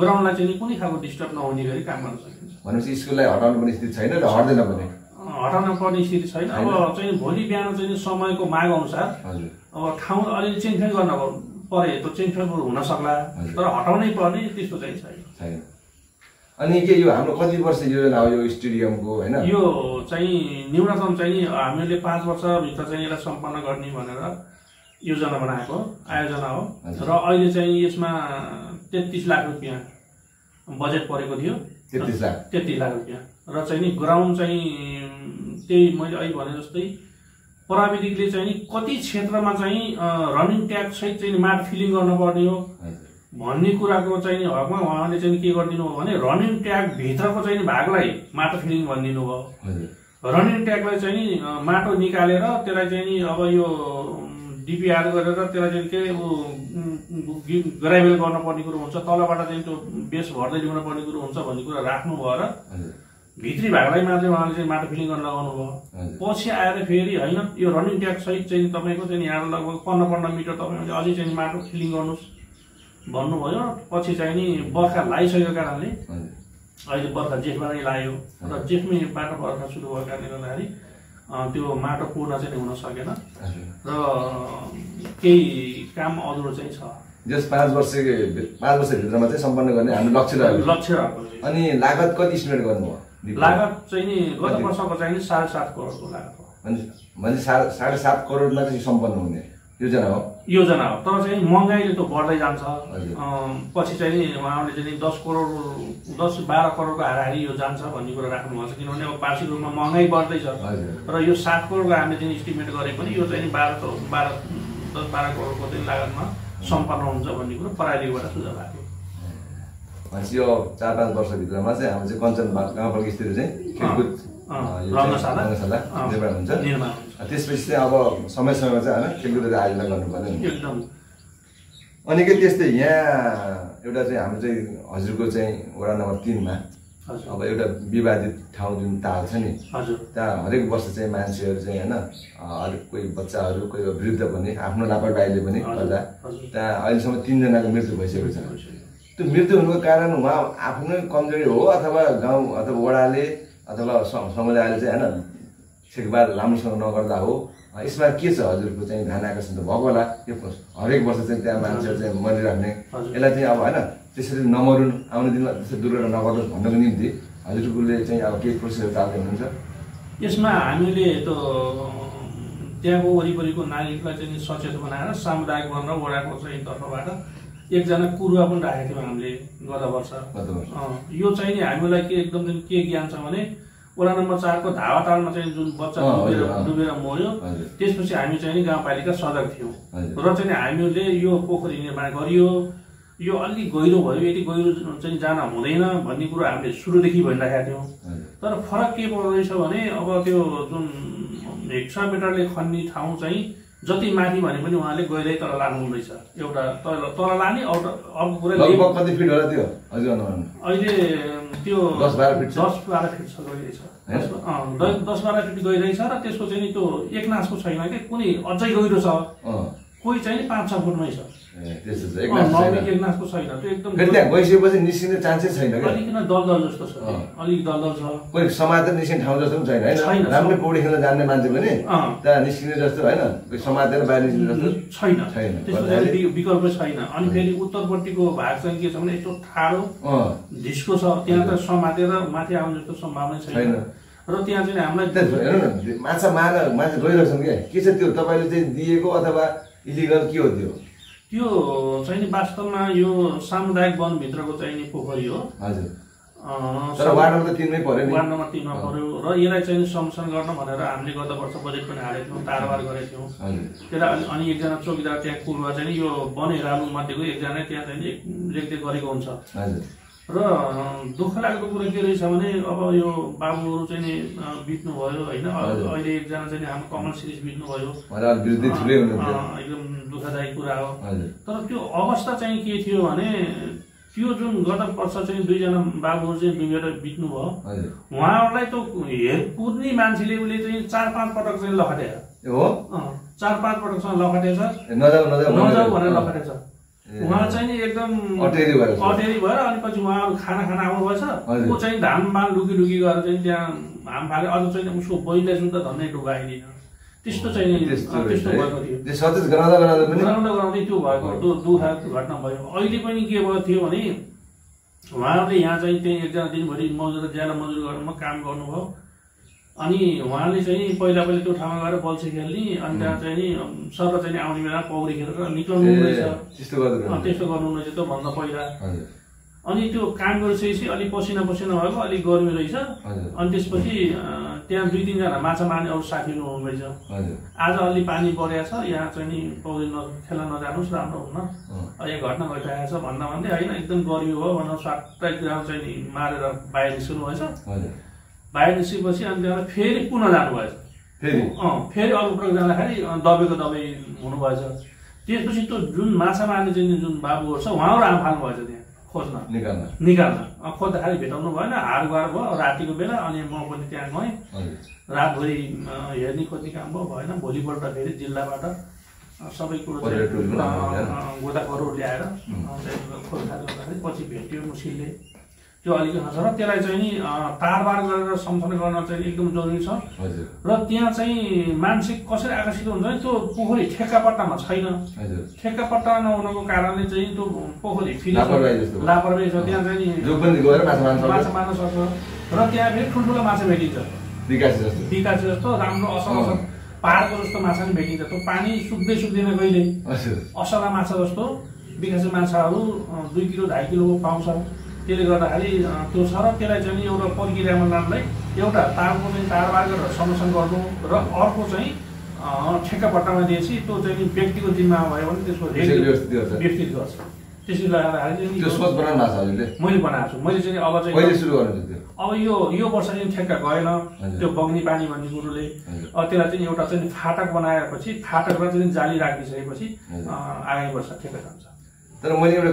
Speaker 2: ग्राउन्डलाई चाहिँ कुनै खालको डिस्टर्ब नहुने गरी काम गर्न सकिन्छ
Speaker 1: भनेपछि स्कुललाई हटाउनु पर्ने स्थिति छैन र हट्दैन पनि।
Speaker 2: हटाउन पर्ने स्थिति छैन। अब चाहिँ भोलि बिहान चाहिँ समयको माग अनुसार
Speaker 1: हजुर।
Speaker 2: अब ठाउँ अलिअलि चेन्जफेन्ज गर्न परे त चेन्जफेन्ज हुन सक्ला
Speaker 1: हजुर।
Speaker 2: तर हटाउनै पर्ने त्यस्तो चाहिँ छैन।
Speaker 1: अनि के यो हाम्रो कति वर्ष योजना हो यो स्टेडियमको होइन?
Speaker 2: यो चाहिँ न्यूनतम चाहिँ हामीले पाँच वर्षभित्र चाहिँ यसलाई सम्पन्न गर्ने भनेर योजना बनाएको आयोजना हो। र अहिले चाहिँ यसमा तेत्तिस लाख रुपियाँ बजेट परेको थियो।
Speaker 1: तेत्तिस लाख
Speaker 2: लाख रुपियाँ र चाहिँ नि ग्राउन्ड चाहिँ त्यही मैले अहिले भने जस्तै प्राविधिकले चाहिँ नि कति क्षेत्रमा चाहिँ रनिङ ट्याग सहित चाहिँ माट फिलिङ गर्नुपर्ने हो। भन्ने कुराको चाहिँ हकमा उहाँले चाहिँ के गरिदिनु हो भने रनिङ ट्याग भित्रको चाहिँ भागलाई माटो फिलिङ भनिदिनु भयो। रनिङ ट्यागलाई चाहिँ माटो निकालेर त्यसलाई चाहिँ नि अब यो डिपिआर गरेर त्यसलाई चाहिँ के ऊ ग्राइभेल गर्नुपर्ने कुरो हुन्छ तलबाट चाहिँ त्यो बेस भर्दै ल्याउनु पर्ने कुरो हुन्छ भन्ने कुरा राख्नु भएर भित्री भागलाई मात्रै उहाँले चाहिँ माटो फिलिङ गर्न लगाउनु भयो पछि आएर फेरि होइन यो रनिङ ट्याग सहित चाहिँ तपाईँको चाहिँ यहाँ लगभग पन्ध्र पन्ध्र मिटर तपाईँले अझै चाहिँ माटो फिलिङ गर्नुहोस् भन्नुभयो। पछि चाहिँ नि बर्खा लगाइसकेको कारणले अहिले बर्खा जेठमा नै लाग्यो र जेठमैबाट बर्खा सुरु भएको कारणले गर्दाखेरि त्यो माटो पूर्ण चाहिँ हुन सकेन र केही काम अधुरो चाहिँ छ
Speaker 1: जस पाँच वर्ष पाँच वर्षभित्रमा चाहिँ सम्पन्न गर्ने हाम्रो लक्ष्य रहेको।
Speaker 2: लक्ष्य रहेको।
Speaker 1: अनि लागत कति इस्टिमेट गर्नुभयो?
Speaker 2: लागत चाहिँ नि गत? वर्षको चाहिँ नि साढे सात करोडको लागत हो
Speaker 1: भने साढे सात करोडमा चाहिँ सम्पन्न हुने योजना हो
Speaker 2: योजना हो तर चाहिँ महँगाइले त बढ्दै जान्छ। पछि चाहिँ नि उहाँले चाहिँ दस करोड दस बाह्र करोडको हाराहारी यो जान्छ भन्ने कुरा राख्नुभएको छ। किनभने अब वार्षिक रूपमा महँगाइ बढ्दैछ। र यो सात करोडको हामीले चाहिँ इस्टिमेट गरे पनि यो चाहिँ बाह्र बाह्र दस बाह्र करोडको चाहिँ लागतमा सम्पन्न हुन्छ भन्ने कुरो प्राविधिकबाट सुझाव आएको।
Speaker 1: भनेपछि यो चार पाँच वर्षभित्रमा चाहिँ हाम्रो चाहिँ कञ्चन गाउँपालिका स्थिति चाहिँ खेलकुद
Speaker 2: रङ्गशाला।
Speaker 1: हुन्छ। त्यसपछि चाहिँ अब समय समयमा चाहिँ होइन खेलकुदहरू आयोजना गर्नुपर्ने
Speaker 2: एकदम।
Speaker 1: अनि के त्यस्तै यहाँ एउटा चाहिँ हाम्रो चाहिँ हजुरको चाहिँ वडा नम्बर तिनमा
Speaker 2: हजुर।
Speaker 1: अब एउटा विवादित ठाउँ जुन ताल छ नि त्यहाँ हरेक वर्ष चाहिँ मान्छेहरू चाहिँ होइन अलिक कोही बच्चाहरू कोही वृद्ध पनि आफ्नो लापरवाहीले पनि गर्दा। त्यहाँ अहिलेसम्म तिनजनाको मृत्यु भइसकेको छ। त्यो मृत्यु हुनुको कारण उहाँ आफ्नै कमजोरी हो अथवा गाउँ अथवा वडाले अथवा सम- समुदायले चाहिँ होइन छेकबार राम्रोसँग नगर्दा हो। यसमा के छ हजुरको चाहिँ ध्यान आकर्षण त भएको होला। यो प- हरेक वर्ष चाहिँ त्यहाँ मान्छेहरू चाहिँ मरिराख्ने। यसलाई चाहिँ अब होइन त्यसरी नमरुन् आउने दिनमा त्यस्तो दुर्घटना नगरोस् भन्नको निम्ति हजुरले चाहिँ अब केही प्रोसेसहरू चाल्दै हुनुहुन्छ
Speaker 2: यसमा हामीले त त्यहाँको वरिपरिको नागरिकलाई चाहिँ सचेत बनाएर सामुदायिक वन र वडाको चाहिँ तर्फबाट एकजना कुरुवा पनि राखेको थियौँ हामीले गत वर्ष।
Speaker 1: गत वर्ष।
Speaker 2: अँ, यो चाहिँ नि हामीलाई के एकदम के ज्ञान छ भने वडा नम्बर चारको धावातालमा चाहिँ जुन बच्चा डुबेर। डुबेर मर्यो
Speaker 1: हजुर।
Speaker 2: त्यसपछि हामी चाहिँ नि गाउँपालिका सजग थियौँ। र चाहिँ हामीले यो पोखरी निर्माण गरियो यो अलिक गहिरो भयो यति गहिरो चाहिँ जान हुँदैन भन्ने कुरो हामीले सुरुदेखि भनिराखेका थियौँ तर फरक के पर्दो रहेछ भने अब त्यो जुन हेक्सामिटरले खन्ने ठाउँ चाहिँ जति माथि भने पनि उहाँले गहिरै तर लानु हुँदैछ। एउटा तल तल लाने एउटा अर्को कुरा
Speaker 1: कति फिट होला त्यो?
Speaker 2: अहिले त्यो
Speaker 1: दस बाह्र फिट छ?
Speaker 2: दस बाह्र फिट छ गइरहेछ? दस- बाह्र फिट गइरहेछ र त्यसको चाहिँ नि त्यो एक नासको छैन कि? कुनै अझै गहिरो छ। कोही चाहिँ पाँच छ फुटमै छ
Speaker 1: ए त्यस्तो छ। एक
Speaker 2: अँ,
Speaker 1: लाख
Speaker 2: नौ
Speaker 1: छैन।
Speaker 2: त्यो एकदम
Speaker 1: त्यहाँ गइसकेपछि निस्किने चान्सै छैन
Speaker 2: अलिकन दलदल जस्तो छ। अलिक दलदल छ।
Speaker 1: कोही समातेर निस्किने ठाउँ जस्तो पनि छैन। होइन? राम्रै पौडी खेल्न जान्ने मान्छे पनि। त्यहाँ निस्किने जस्तो होइन? समातेर बाहिर निस्किने जस्तो
Speaker 2: छैन।
Speaker 1: छैन।
Speaker 2: त्यसको विकल्प छैन। अनि फेरि उत्तरपट्टिको भाग चाहिँ के छ भने यस्तो ठाडो ढिस्को छ। त्यहाँ त समातेर माथि आउने जस्तो सम्भावना छैन। र त्यहाँ चाहिँ हामीलाई
Speaker 1: हेर्नु न माछा मार मान्छे गइरहेछन् क्या। के छ त्यो? तपाईँले चाहिँ दिएको अथवा इलिगल के हो त्यो?
Speaker 2: त्यो चाहिँ नि वास्तवमा यो सामुदायिक वनभित्रको चाहिँ नि पोखरी हो।
Speaker 1: हजुर। तर वार्ड नम्बर तिनमै पऱ्यो
Speaker 2: वार्ड नम्बर तिनमा पर्यो र यसलाई चाहिँ संरक्षण गर्न भनेर हामीले गत वर्ष बजेट पनि हालेको थियौँ तारबार गरेका थियौँ। त्यसलाई अनि- एकजना चौकीदार त्यहाँ पूर्व चाहिँ यो वन हेरालु मध्येको एकजना त्यहाँ चाहिँ रेखदेख गरेको हुन्छ।
Speaker 1: हजुर।
Speaker 2: र दुःख लागेको कुरा के रहेछ भने अब यो बाबुहरू चाहिँ नि बित्नुभयो होइन। अहिले एकजना चाहिँ हाम्रो कमल सिरिज बित्नुभयो। एकदम दुःखदायी कुरा हो। तर त्यो अवस्था चाहिँ के थियो भने त्यो जुन गत वर्ष चाहिँ दुईजना बाबुहरू चाहिँ डुबेर बित्नुभयो उहाँहरूलाई त हेर कुद्ने मान्छेले उसले चाहिँ चार पाँच पटक चाहिँ लखटेछ
Speaker 1: ए हो
Speaker 2: चार पाँच पटकसँग लखटेछ।
Speaker 1: नजाऊ
Speaker 2: भनेर। लखटेछ। उहाँ चाहिँ नि एकदम
Speaker 1: अटेरी भएर छ।
Speaker 2: अटेरी भएर अनि पछि उहाँहरू खाना खाना आउनुभएछ। ऊ चाहिँ धाममा लुकी लुकी गरेर चाहिँ त्यहाँ हाम फाले। अझ चाहिँ उसको बहिनीलाई सुन त डुबाइदिन त्यस्तो चाहिँ नि,
Speaker 1: त्यस्तो।
Speaker 2: भएको थियो।
Speaker 1: त्यो सचेत गराउँदा गराउँदा पनि
Speaker 2: गराउँदा गराउँदै त्यो भएको दुःख घटना भयो। अहिले पनि के भयो थियो भने उहाँहरूले यहाँ चाहिँ त्यही एकजना दिनभरि मजुर ज्याला मजुर गरेर काम गर्नुभयो। अनि उहाँले चाहिँ पहिला पहिला त्यो ठाउँमा गएर बल्छी खेल्ने अनि त्यहाँ चाहिँ नि सर चाहिँ आउने बेला पौडी खेलेर निक्लाउनु हुँदैछ।
Speaker 1: त्यस्तो
Speaker 2: गर्नु हुँदैछ त भन्दा पहिला। अनि त्यो काम गरिसकेपछि अलिक पसिना पसिना भएको अलिक गर्मी रहेछ। अनि त्यसपछि त्यहाँ दुई तिनजना माछा मार्ने अरू साथीहरू
Speaker 1: हजुर।
Speaker 2: आज अलि पानी परेको छ यहाँ चाहिँ नि पौडी न खेल्न नजानुहोस् राम्रो हुन्न। यो घटना घटिरहेको छ भन्दा भन्दै होइन एकदम गर्मी भयो भनेर स्वाटै चाहिँ नि मारेर बाहिर निस्कनु भएछ बाहिर निस्केपछि अनि त्यहाँबाट फेरि पुनः जानुभएछ।
Speaker 1: फेरि?
Speaker 2: अँ फेरि अर्को पटक जाँदाखेरि दबाईको दबाई हुनुभएछ। त्यसपछि त्यो जुन माछा मार्ने चाहिँ जुन बाबुहरू छ उहाँहरू आम फाल्नुभएछ त्यहाँ खोज्न।
Speaker 1: निकाल्न।
Speaker 2: निकाल्न। खोज्दाखेरि भेटाउनु भएन हार गएर भयो रातिको बेला अनि म पनि त्यहाँ गएँ। रातभरि हेर्ने खोज्ने काम भयो भएन। भोलिपल्ट फेरि जिल्लाबाट सबै कुरो
Speaker 1: पर्यटक टोली पनि आउनु
Speaker 2: चाहिँ
Speaker 1: भयो।
Speaker 2: अँ, गोदाखोरो ल्याएर खोज्दा पछि भेट्यो मुसिलले त्यो अलिक छ। र त्यसलाई चाहिँ नि तारबार गरेर सम्झना गर्न चाहिँ एकदम जरुरी छ। र त्यहाँ चाहिँ मान्छे कसरी आकर्षित हुन्छ भने त्यो पोखरी ठेक्कापट्टामा छैन। ठेक्कापट्टा नहुनको कारणले चाहिँ त्यो पोखरी फेरि
Speaker 1: लापरवाही
Speaker 2: छ। त्यहाँ चाहिँ
Speaker 1: माछा मार्न सक्छ।
Speaker 2: र त्यहाँ फेरि ठुल्ठुलो माछा भेटिन्छ।
Speaker 1: विकास जस्तो।
Speaker 2: राम्रो असल असल पाहाडको जस्तो माछा पनि भेटिन्छ। त्यो पानी सुक्दै सुक्दैन कहिले। असला माछा जस्तो। विकासे माछाहरू दुई किलो ढाई किलो पाउँछ। त्यसले गर्दाखेरि त्यो छ र त्यसलाई चाहिँ एउटा प्रक्रियामा लानलाई एउटा तारको चाहिँ तारबार गरेर संरक्षण गर्नु र अर्को चाहिँ अँ, ठेक्कापट्टामा दिएपछि त्यो चाहिँ व्यक्तिको जिम्मा भयो भने त्यसको
Speaker 1: त्यसरी व्यवस्थित गर्छ।
Speaker 2: व्यवस्थित गर्छ। त्यसले गर्दाखेरि चाहिँ
Speaker 1: त्यो
Speaker 2: नि
Speaker 1: सोच बनाउनु भएको छ हजुरले
Speaker 2: मैले बनाएको छु। मैले चाहिँ अब चाहिँ अब यो यो वर्ष चाहिँ ठेक्का गएन। त्यो बग्ने पानी भन्ने कुरोले। त्यसलाई चाहिँ एउटा चाहिँ फाटक बनाएपछि फाटकमा चाहिँ जाली राखिसकेपछि आगामी वर्ष ठेक्का जान्छ।
Speaker 1: तर मैले एउटा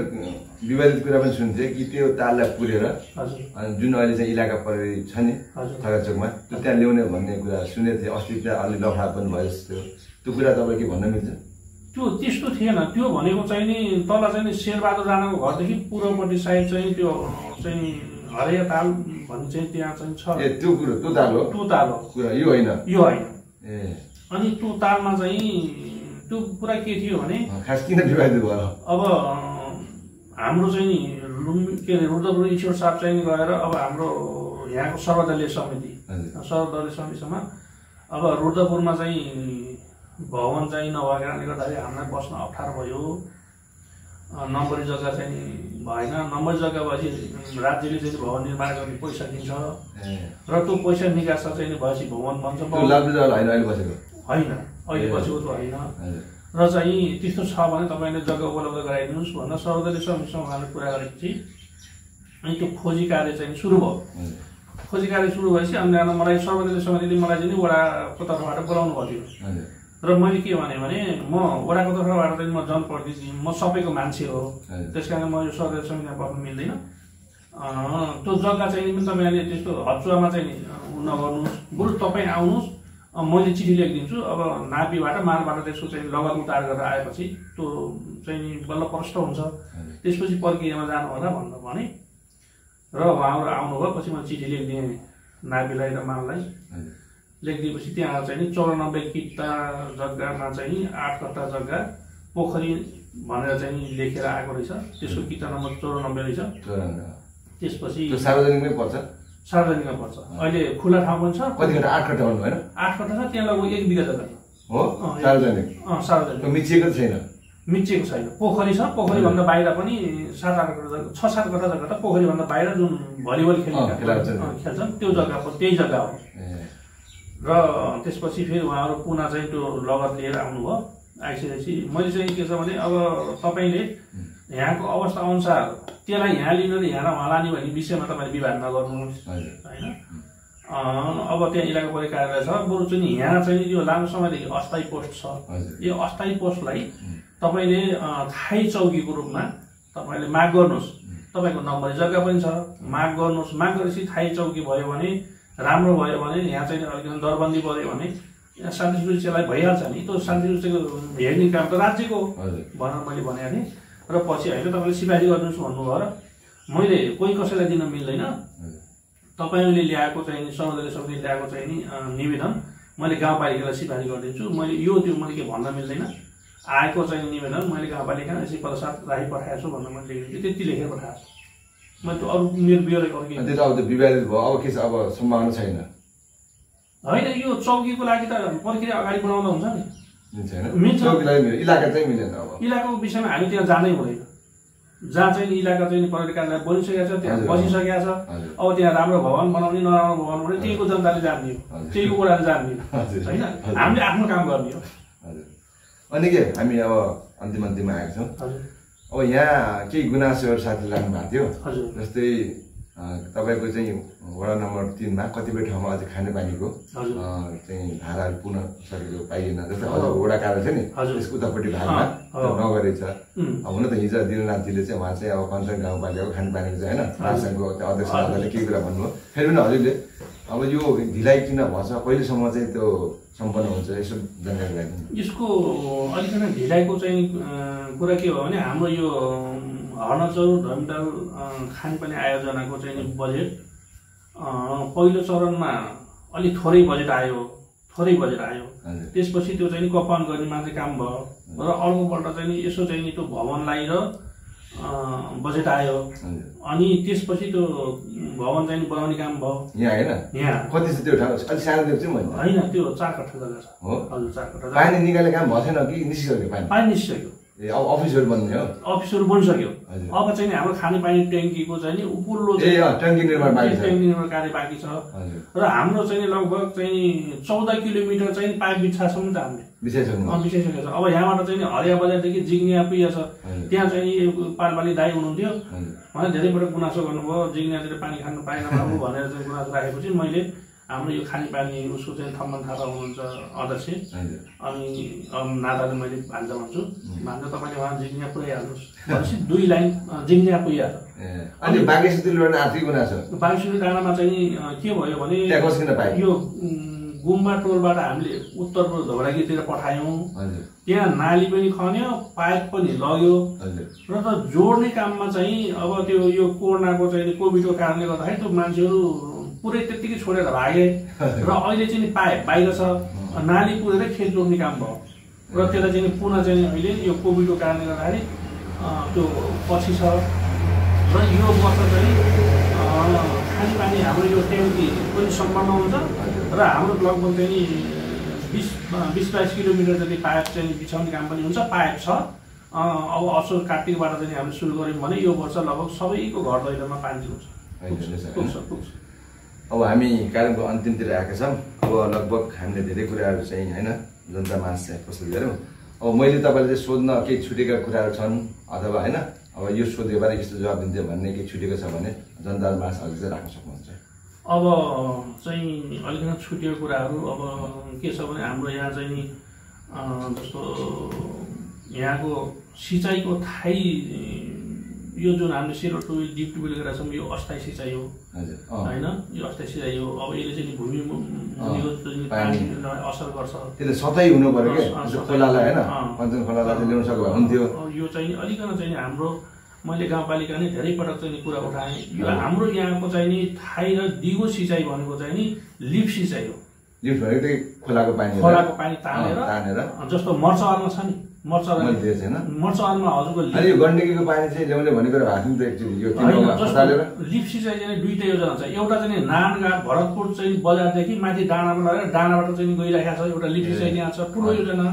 Speaker 1: विवादित कुरा पनि सुन्थेँ कि त्यो ताललाई पुरेर अनि जुन अहिले चाहिँ इलाका प्रहरी छ नि। थकाचोकमा त्यो त्यहाँ ल्याउने भन्ने कुरा सुनेको थिएँ। अस्ति त्यहाँ अलि लफडा पनि भयो जस्तो। त्यो कुरा तपाईँ के भन्न मिल्छ?
Speaker 2: त्यो त्यस्तो थिएन। त्यो भनेको चाहिँ नि तल चाहिँ नि शेरबहादुर राणाको घरदेखि पूर्वपट्टि साइड चाहिँ त्यो चाहिँ हरिया ताल भन्ने चाहिँ त्यहाँ चाहिँ छ।
Speaker 1: ए त्यो कुरो त्यो ताल हो?
Speaker 2: टु ताल हो।
Speaker 1: कुरा यो होइन?
Speaker 2: यो होइन।
Speaker 1: ए।
Speaker 2: अनि टु तालमा चाहिँ त्यो कुरा के थियो भने
Speaker 1: खास किन विवादित भयो?
Speaker 2: अब हाम्रो चाहिँ नि लुम्बी के अरे रुद्रपुर ईश्वर साहब चाहिँ गएर अब हाम्रो यहाँको सर्वदलीय समिति सर्वदलीय समितिसम्म अब रुद्रपुरमा चाहिँ भवन चाहिँ नभएको कारणले गर्दाखेरि हामीलाई बस्न अप्ठ्यारो भयो। नम्बरी जग्गा चाहिँ भएन। नम्बरी जग्गा भएपछि राज्यले चाहिँ भवन निर्माण गर्ने पैसा दिन्छ। र त्यो पैसा निकास चाहिँ भएपछि भवन बन्छ।
Speaker 1: होइन। अहिले बसेको
Speaker 2: होइन। र चाहिँ त्यस्तो छ भने तपाईँले जग्गा उपलब्ध गराइदिनुहोस् भनेर सर्वदलीय समितिसँग उहाँले कुरा गरेपछि अनि त्यो खोजी कार्य चाहिँ सुरु भयो। खोजी कार्य सुरु भएपछि अनि त्यहाँबाट मलाई सर्वदलीय समितिले मलाई चाहिँ वडाको तर्फबाट बोलाउनु भयो र मैले के भने भने म वडाको तर्फबाट चाहिँ म जनप्रतिनिधि म सबैको मान्छे हो। त्यस कारण म यो सर्वदलीय समितिमा बस्नु मिल्दैन। त्यो जग्गा चाहिँ तपाईँले त्यस्तो हचुवामा चाहिँ नगर्नुहोस्। बरु तपाईँ आउनुहोस्। मैले चिठी लेखिदिन्छु अब नापीबाट मालबाट त्यसको चाहिँ लगत उतार गरेर आएपछि त्यो चाहिँ नि बल्ल प्रष्ट हुन्छ। त्यसपछि प्रक्रियामा जानु होला भन्नु भने र उहाँहरू आउनुभयो पछि मैले चिठी लेखिदिएँ नापीलाई र माललाई। लेखिदिएपछि त्यहाँ चाहिँ नि चौरानब्बे किता जग्गामा चाहिँ आठ कट्टा जग्गा पोखरी भनेर चाहिँ नि लेखेर आएको रहेछ। त्यसको किता नम्बर चौरानब्बे रहेछ। त्यसपछि
Speaker 1: त्यो सार्वजनिकमै पर्छ?
Speaker 2: सार्वजनिकमा पर्छ। अहिले खुला ठाउँ पनि छ।
Speaker 1: कति घन्टा आठ भन्नु होइन
Speaker 2: आठ कट्टा छ त्यहाँ लगभग एक बिघा जग्गा।
Speaker 1: हो? सार्वजनिक।
Speaker 2: सार्वजनिक।
Speaker 1: मिचिएको छैन?
Speaker 2: मिचिएको छैन। पोखरी छ पोखरीभन्दा बाहिर पनि सात आठ छ सात कट्टा जग्गा त पोखरीभन्दा बाहिर जुन भलिबल खेल्ने खेल्छन् त्यो जग्गा त्यही जग्गा हो। र त्यसपछि फेरि उहाँहरू पुनः चाहिँ त्यो लगत लिएर आउनुभयो। आइसकेपछि मैले चाहिँ के छ भने अब तपाईँले यहाँको अवस्था अनुसार त्यसलाई यहाँ लिनु र यहाँ र उहाँ लाने भन्ने विषयमा तपाईँले विवाद नगर्नुहोस्। होइन? अब त्यहाँ इलाका परि कार्यालय छ। बरु चाहिँ यहाँ चाहिँ यो लामो समयदेखि अस्थायी पोस्ट छ। यो अस्थायी पोस्टलाई तपाईँले थाहै चौकीको रूपमा तपाईँले माग गर्नुहोस्। तपाईँको नम्बरी जग्गा पनि छ। माग गर्नुहोस्। माग गरेपछि थाहै चौकी भयो भने राम्रो भयो भने यहाँ चाहिँ अलिकति दरबन्दी पऱ्यो भने यहाँ शान्ति सुरक्षालाई भइहाल्छ नि। त्यो शान्ति सुरक्षाको हेर्ने काम त राज्यको हो भनेर मैले भनेको थिएँ र पछि होइन तपाईँले सिफारिस गर्नुहोस् भन्नुभयो र मैले कोही कसैलाई दिन मिल्दैन। तपाईँले ल्याएको चाहिँ नि सर्वदलीय समितिले ल्याएको चाहिँ नि निवेदन। मैले गाउँपालिकालाई सिफारिस गरिदिन्छु। मैले यो त्यो मैले के भन्न मिल्दैन। आएको चाहिँ निवेदन मैले गाउँपालिका यसै प्रसाद राई पठाएको छु भनेर मैले लेखिदिन्छु त्यति लेखेर पठाएको छु? मैले त्यो अरू मेरो बिहोरै अरू केही
Speaker 1: अनि त्यो त अब विवादित भयो। अब के छ? अब सम्भावना छैन।
Speaker 2: होइन यो चौकीको लागि त प्रक्रिया अगाडि बढाउँदा हुन्छ नि।
Speaker 1: इलाका चाहिँ मिलेन अब।
Speaker 2: इलाकाको विषयमा हामी त्यहाँ जानै हुँदैन जहाँ चाहिँ इलाका चाहिँ प्रहरी कार्यालय बनिसकेको छ त्यहाँ। बसिसकेको छ। अब त्यहाँ राम्रो भवन बनाउने नराम्रो भवन बनाउने त्यहीको जनताले जान्ने हो। त्यहीको कुराले जान्ने। होइन। हामीले आफ्नो काम गर्ने हो।
Speaker 1: हजुर। अनि के हामी अब अन्तिम अन्तिममा आएको छौँ। अब यहाँ केही गुनासोहरू साथीले राख्नु भएको थियो जस्तै तपाईँको चाहिँ वडा नम्बर तिनमा कतिपय ठाउँमा अझै खानेपानीको चाहिँ धाराहरू पुनः सकेको पाइएन। जस्तै हजुर वडा कार्य छ नि। त्यसको उतापट्टि भागमा। नगरेछ। हुन त हिजो दिननाथजीले चाहिँ उहाँ चाहिँ अब कञ्चन गाउँपालिकाको खानेपानीको चाहिँ होइन राजसङ्घको अध्यक्ष महोदयले केही कुरा भन्नुभयो। फेरि पनि हजुरले अब यो ढिलाइ किन भएछ? कहिलेसम्म चाहिँ त्यो सम्पन्न हुन्छ यसो जानकारी राख्नु।
Speaker 2: यसको अलिकति ढिलाइको चाहिँ कुरा के हो भने हाम्रो यो हर्नचौर धमिटाल खानेपानी आयोजनाको चाहिँ बजेट पहिलो चरणमा अलिक थोरै बजेट आयो थोरै बजेट आयो। त्यसपछि त्यो चाहिँ कपान गर्ने मात्रै काम भयो। र अर्कोपल्ट चाहिँ नि यसो चाहिँ नि त्यो भवनलाई र बजेट आयो। अनि त्यसपछि त्यो भवन चाहिँ बनाउने काम भयो।
Speaker 1: यहाँ कति छ त्यो
Speaker 2: होइन त्यो चार कट्ठा जग्गा छ। हजुर चार कट्ठा जग्गा।
Speaker 1: पानी निकाल्ने काम भएको छैन कि निस्किसक्यो पानी?
Speaker 2: पानी निस्किसक्यो।
Speaker 1: ए अब अफिसहरू
Speaker 2: अफिसहरू बनिसक्यो अब चाहिँ हाम्रो खानेपानी ट्याङ्कीको चाहिँ नि उपल्लो
Speaker 1: ट्याङ्की निर्माण
Speaker 2: कार्य बाँकी छ र हाम्रो चाहिँ लगभग चाहिँ चौध किलोमिटर चाहिँ पाइप बिछासम्म त हामीले बिछाइसकेको छ अब यहाँबाट चाहिँ हरिया बजारदेखि जिग्निया पुगेको छ त्यहाँ चाहिँ पालपाली दाई हुनुहुन्थ्यो उहाँले धेरैपल्ट गुनासो गर्नुभयो जिग्नियातिर पानी खानु पाएन बाबु भनेर चाहिँ गुनासो राखेपछि मैले हाम्रो यो खानेपानी उसको चाहिँ थम्मन थापा हुनुहुन्छ अध्यक्ष। अनि नाताले मैले भान्जा भन्छु। भान्जा तपाईँले उहाँ जिग्निया पुऱ्याइहाल्नुहोस्। भनेपछि दुई लाइन जिग्निया पुगिहाल्छ
Speaker 1: अनि सुतिल आर्थिक गुनासो
Speaker 2: बाइसुरी डाँडामा चाहिँ के भयो भने यो गुम्बा टोलबाट हामीले उत्तरको धौलागिरीतिर पठायौँ। त्यहाँ नाली पनि खन्यो पाइप पनि लग्यो। र त जोड्ने काममा चाहिँ अब त्यो यो कोरोनाको चाहिँ कोभिडको कारणले गर्दाखेरि त्यो मान्छेहरू पुरै त्यत्तिकै छोडेर भागे र अहिले चाहिँ नि पाइप बाहिर छ। नाली पुरेरै खेत जोड्ने काम भयो। र त्यसलाई चाहिँ पुनः चाहिँ अहिले यो कोभिडको कारणले गर्दाखेरि त्यो पछि छ। र यो वर्ष चाहिँ खानेपानी हाम्रो यो ट्याङ्की पनि सम्पन्न हुन्छ र हाम्रो लगभग चाहिँ नि बिस बिस बाइस किलोमिटर जति पाइप चाहिँ बिछाउने काम पनि हुन्छ पाइप छ। अब असोज कार्तिकबाट चाहिँ हामीले सुरु गऱ्यौँ भने यो वर्ष लगभग सबैको घर दैलोमा पानी दिन्छ
Speaker 1: अहिले छ,
Speaker 2: पुग्छ पुग्छ।
Speaker 1: अब हामी कार्यक्रमको अन्तिमतिर आएका छौँ। अब लगभग हामीले धेरै कुराहरू चाहिँ होइन जनता माझ चाहिँ प्रस्तुत गऱ्यौँ। अब मैले तपाईँले चाहिँ सोध्न केही छुटेका कुराहरू छन् अथवा होइन अब यो सोधेको बारे यस्तो जवाब दिन्थ्यो भन्ने केही छुटेको छ भने जनता माझ अघि चाहिँ राख्न सक्नुहुन्छ।
Speaker 2: अब चाहिँ अलिकति छुटेको कुराहरू अब के छ भने हाम्रो यहाँ चाहिँ जस्तो यहाँको सिँचाइको थाहै यो जुन हामीले सेरो टु डिप टुवेल गरेका छौँ यो अस्थायी सिँचाइ हो। होइन? यो अस्थायी सिँचाइ हो। अब यसले चाहिँ भूमि असर गर्छ।
Speaker 1: त्यो त सतै हुनु पऱ्यो। खोलालाई होइन?
Speaker 2: अँ।
Speaker 1: कञ्चन खोलालाई चाहिँ ल्याउन सक्यो हुन्थ्यो
Speaker 2: यो चाहिँ अलिकन चाहिँ हाम्रो मैले गाउँपालिका नै धेरै पटक चाहिँ कुरा उठाएँ। यो। हाम्रो यहाँको चाहिँ नि थाई र दिगो सिँचाइ भनेको चाहिँ नि लिप सिँचाइ हो।
Speaker 1: लिफ्ट भनेको खोलाको पानी
Speaker 2: खोलाको पानी तानेर जस्तो मर्चवारमा छ नि।
Speaker 1: गण्डकीको पानी चाहिँ ल्याउने भनेको भएको थियो नि त एकचोटि। यो
Speaker 2: सिँचाइ चाहिँ दुईटै योजना छ। एउटा चाहिँ नानघाट भरतपुर चाहिँ बजारदेखि माथि डाँडामा लगेर डाँडाबाट चाहिँ गइरहेको छ। एउटा लिप सिँचाइ त्यहाँ छ। ठुलो योजना।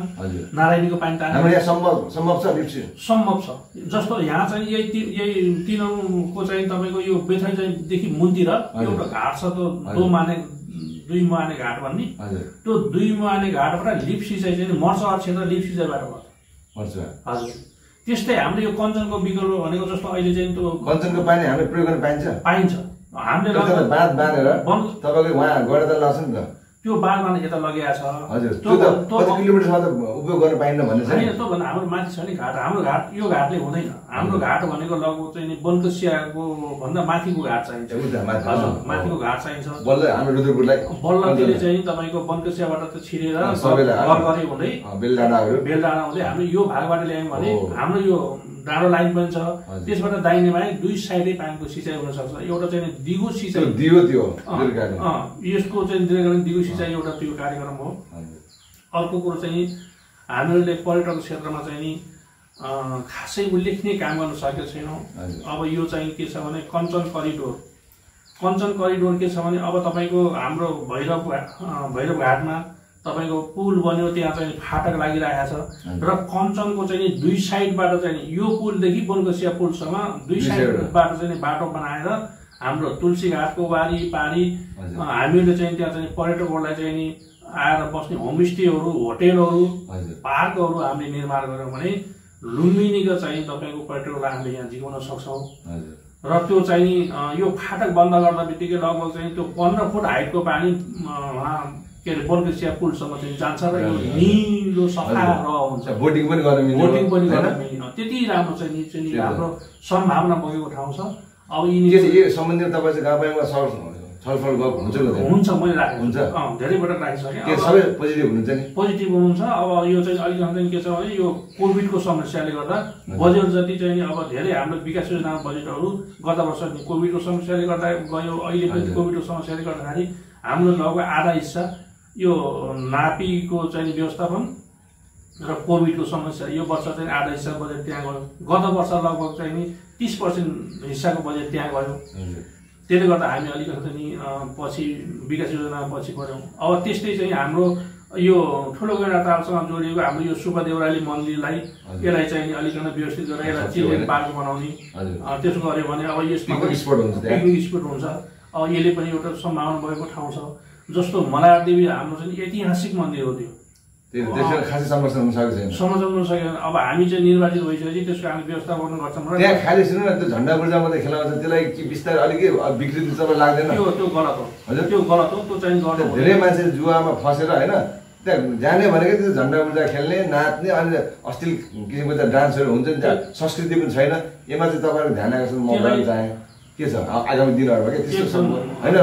Speaker 2: नारायणीको पानी ताने
Speaker 1: हाम्रो यहाँ सम्भव सम्भव छ लिफ्ट
Speaker 2: सम्भव छ। जस्तो यहाँ चाहिँ यही यही तिनौको चाहिँ तपाईँको यो बेथै चाहिँ देखि मुनतिर। एउटा घाट छ। त्यो माने दुई मुहाने घाट भन्ने। त्यो दुई मुहाने घाटबाट लिप सिँचाइ चाहिँ मर्चवार क्षेत्र लिप सिँचाइबाट गर्छ
Speaker 1: मर्छ
Speaker 2: हजुर। त्यस्तै हाम्रो यो कञ्चनको विकल्प भनेको जस्तो अहिले चाहिँ त्यो
Speaker 1: कञ्चनको पानी हामीले प्रयोग गर्न पाइन्छ।
Speaker 2: पाइन्छ। हामीले
Speaker 1: बाँध बाँधेर तपाईँको उहाँ गएर त लाग्छ नि त।
Speaker 2: त्यो बाँधमा यता लगेको छ।
Speaker 1: हजुर उपयोग गर्न पाइन्न भन्ने
Speaker 2: होइन त्योभन्दा हाम्रो माथि छ नि घाट। हाम्रो घाट यो घाटले हुँदैन। हाम्रो घाट भनेको लगभग चाहिँ नि बनकसियाको भन्दा माथिको घाट चाहिन्छ। माथिको। घाट चाहिन्छ।
Speaker 1: बल्ल हाम्रो रुद्रपुरलाई
Speaker 2: बल्लतिर चाहिँ तपाईँको बनकसियाबाट त छिरेर हुँदै बेलडाँडा हुँदै हाम्रो यो भागबाट ल्यायौँ भने। हाम्रो यो डाँडो लाइन पनि छ। त्यसबाट दाहिने बाहेक दुई साइडै पानीको सिँचाइ हुन सक्छ एउटा चाहिँ दिगो सिँचाइ।
Speaker 1: दियो त्यो
Speaker 2: यसको चाहिँ दीर्घकालीन दिगो सिँचाइ एउटा त्यो कार्यक्रम हो। अर्को कुरो चाहिँ हामीहरूले पर्यटक क्षेत्रमा चाहिँ नि खासै उल्लेखनीय काम गर्न सकेका छैनौँ। अब यो चाहिँ के छ भने कञ्चन करिडोर। कञ्चन करिडोर के छ भने अब तपाईँको हाम्रो भैरव भैरव घाटमा तपाईँको पुल बन्यो त्यहाँ चाहिँ फाटक लागिरहेको छ। र कञ्चनको चाहिँ दुई साइडबाट चाहिँ यो पुलदेखि बनकसिया पुलसम्म दुई साइडबाट। चाहिँ बाटो बनाएर हाम्रो तुलसी घाटको वारी पारी हामीहरूले चाहिँ त्यहाँ चाहिँ पर्यटकहरूलाई चाहिँ नि आएर बस्ने होमस्टेहरू होटेलहरू पार्कहरू हामीले निर्माण गऱ्यौँ भने लुम्बिनीको चाहिँ तपाईँको पर्यटकलाई हामीले यहाँ जिगाउन सक्छौँ। र त्यो चाहिँ यो फाटक बन्द गर्दा बित्तिकै लगभग चाहिँ त्यो पन्ध्र फुट हाइटको पानी के अरे बोलकेसिया पुलसम्म चाहिँ जान्छ र यो निलो सफा। रह हुन्छ
Speaker 1: बोटिङ पनि गर्न मिल्ने
Speaker 2: बोटिङ पनि? गर्न त्यति राम्रो चाहिँ नि चाहिँ। हाम्रो सम्भावना बगेको ठाउँ छ अब
Speaker 1: के
Speaker 2: यिनी
Speaker 1: छ यो सम्बन्धी तपाईँ चाहिँ गाउँपालिकामा सर छलफल गफ हुन्छ?
Speaker 2: हुन्छ मैले राखेको
Speaker 1: हुन्छ?
Speaker 2: धेरै पटक राखिसकेँ
Speaker 1: सबै पोजिटिभ हुनुहुन्छ नि
Speaker 2: पोजिटिभ हुनुहुन्छ अब यो चाहिँ अलिकति चाहिँ के छ भने यो कोभिडको समस्याले गर्दा बजेट जति चाहिँ अब धेरै हाम्रो विकास योजनाको बजेटहरू गत वर्ष कोभिडको समस्याले गर्दा गयो अहिले पनि। कोभिडको समस्याले गर्दाखेरि हाम्रो लगभग आधा हिस्सा यो नापीको चाहिँ व्यवस्थापन र कोभिडको समस्या यो वर्ष चाहिँ आधा हिस्सा बजेट त्यहाँ गयो। गत वर्ष लगभग चाहिँ नि तिस पर्सेन्ट हिस्साको बजेट त्यहाँ गयो। त्यसले गर्दा हामी अलिकति नि पछि विकास योजना पछि बढ्यौँ अब त्यस्तै चाहिँ हाम्रो यो ठुलो गैँडा तालसँग जोडिएको हाम्रो यो सुब्बा देउराली मन्दिरलाई। यसलाई चाहिँ नि अलिकन व्यवस्थित गरेर यसलाई चिल्ड्रेन? पार्क बनाउने त्यसो गऱ्यो भने अब यसमा
Speaker 1: स्पोट हुन्छ।
Speaker 2: अब यसले पनि एउटा सम्भावना भएको ठाउँ छ। जस्तो मलार देवी हाम्रो चाहिँ ऐतिहासिक मन्दिर हो त्यो।
Speaker 1: खासै समस्या हुन सकेको छैन।
Speaker 2: समाजमा सकेन। अब हामी चाहिँ निर्वाचित भइसकेपछि त्यसको हामी व्यवस्थापन गर्छौँ र
Speaker 1: त्यहाँ खालि सुन्नु न त्यो झन्डा बुर्जा मात्रै खेलाउँछ त्यसलाई बिस्तारै अलिक विकृति तपाईँ लाग्दैन।
Speaker 2: त्यो त्यो गलत हो।
Speaker 1: हजुर।
Speaker 2: त्यो गलत हो त्यो चाहिँ गर्नु
Speaker 1: धेरै मान्छे जुवामा फसेर होइन त्यहाँ जाने भनेकै त्यो झन्डा बुर्जा खेल्ने नाच्ने अनि अश्लील किसिमको त्यहाँ डान्सहरू हुन्छ नि त्यहाँ संस्कृति पनि छैन। यसमा चाहिँ तपाईँहरूको ध्यान आकर्षण म गर्न चाहेँ। के छ? आगामी दिनहरूमा के? त्यस्तो। सम्भव- होइन?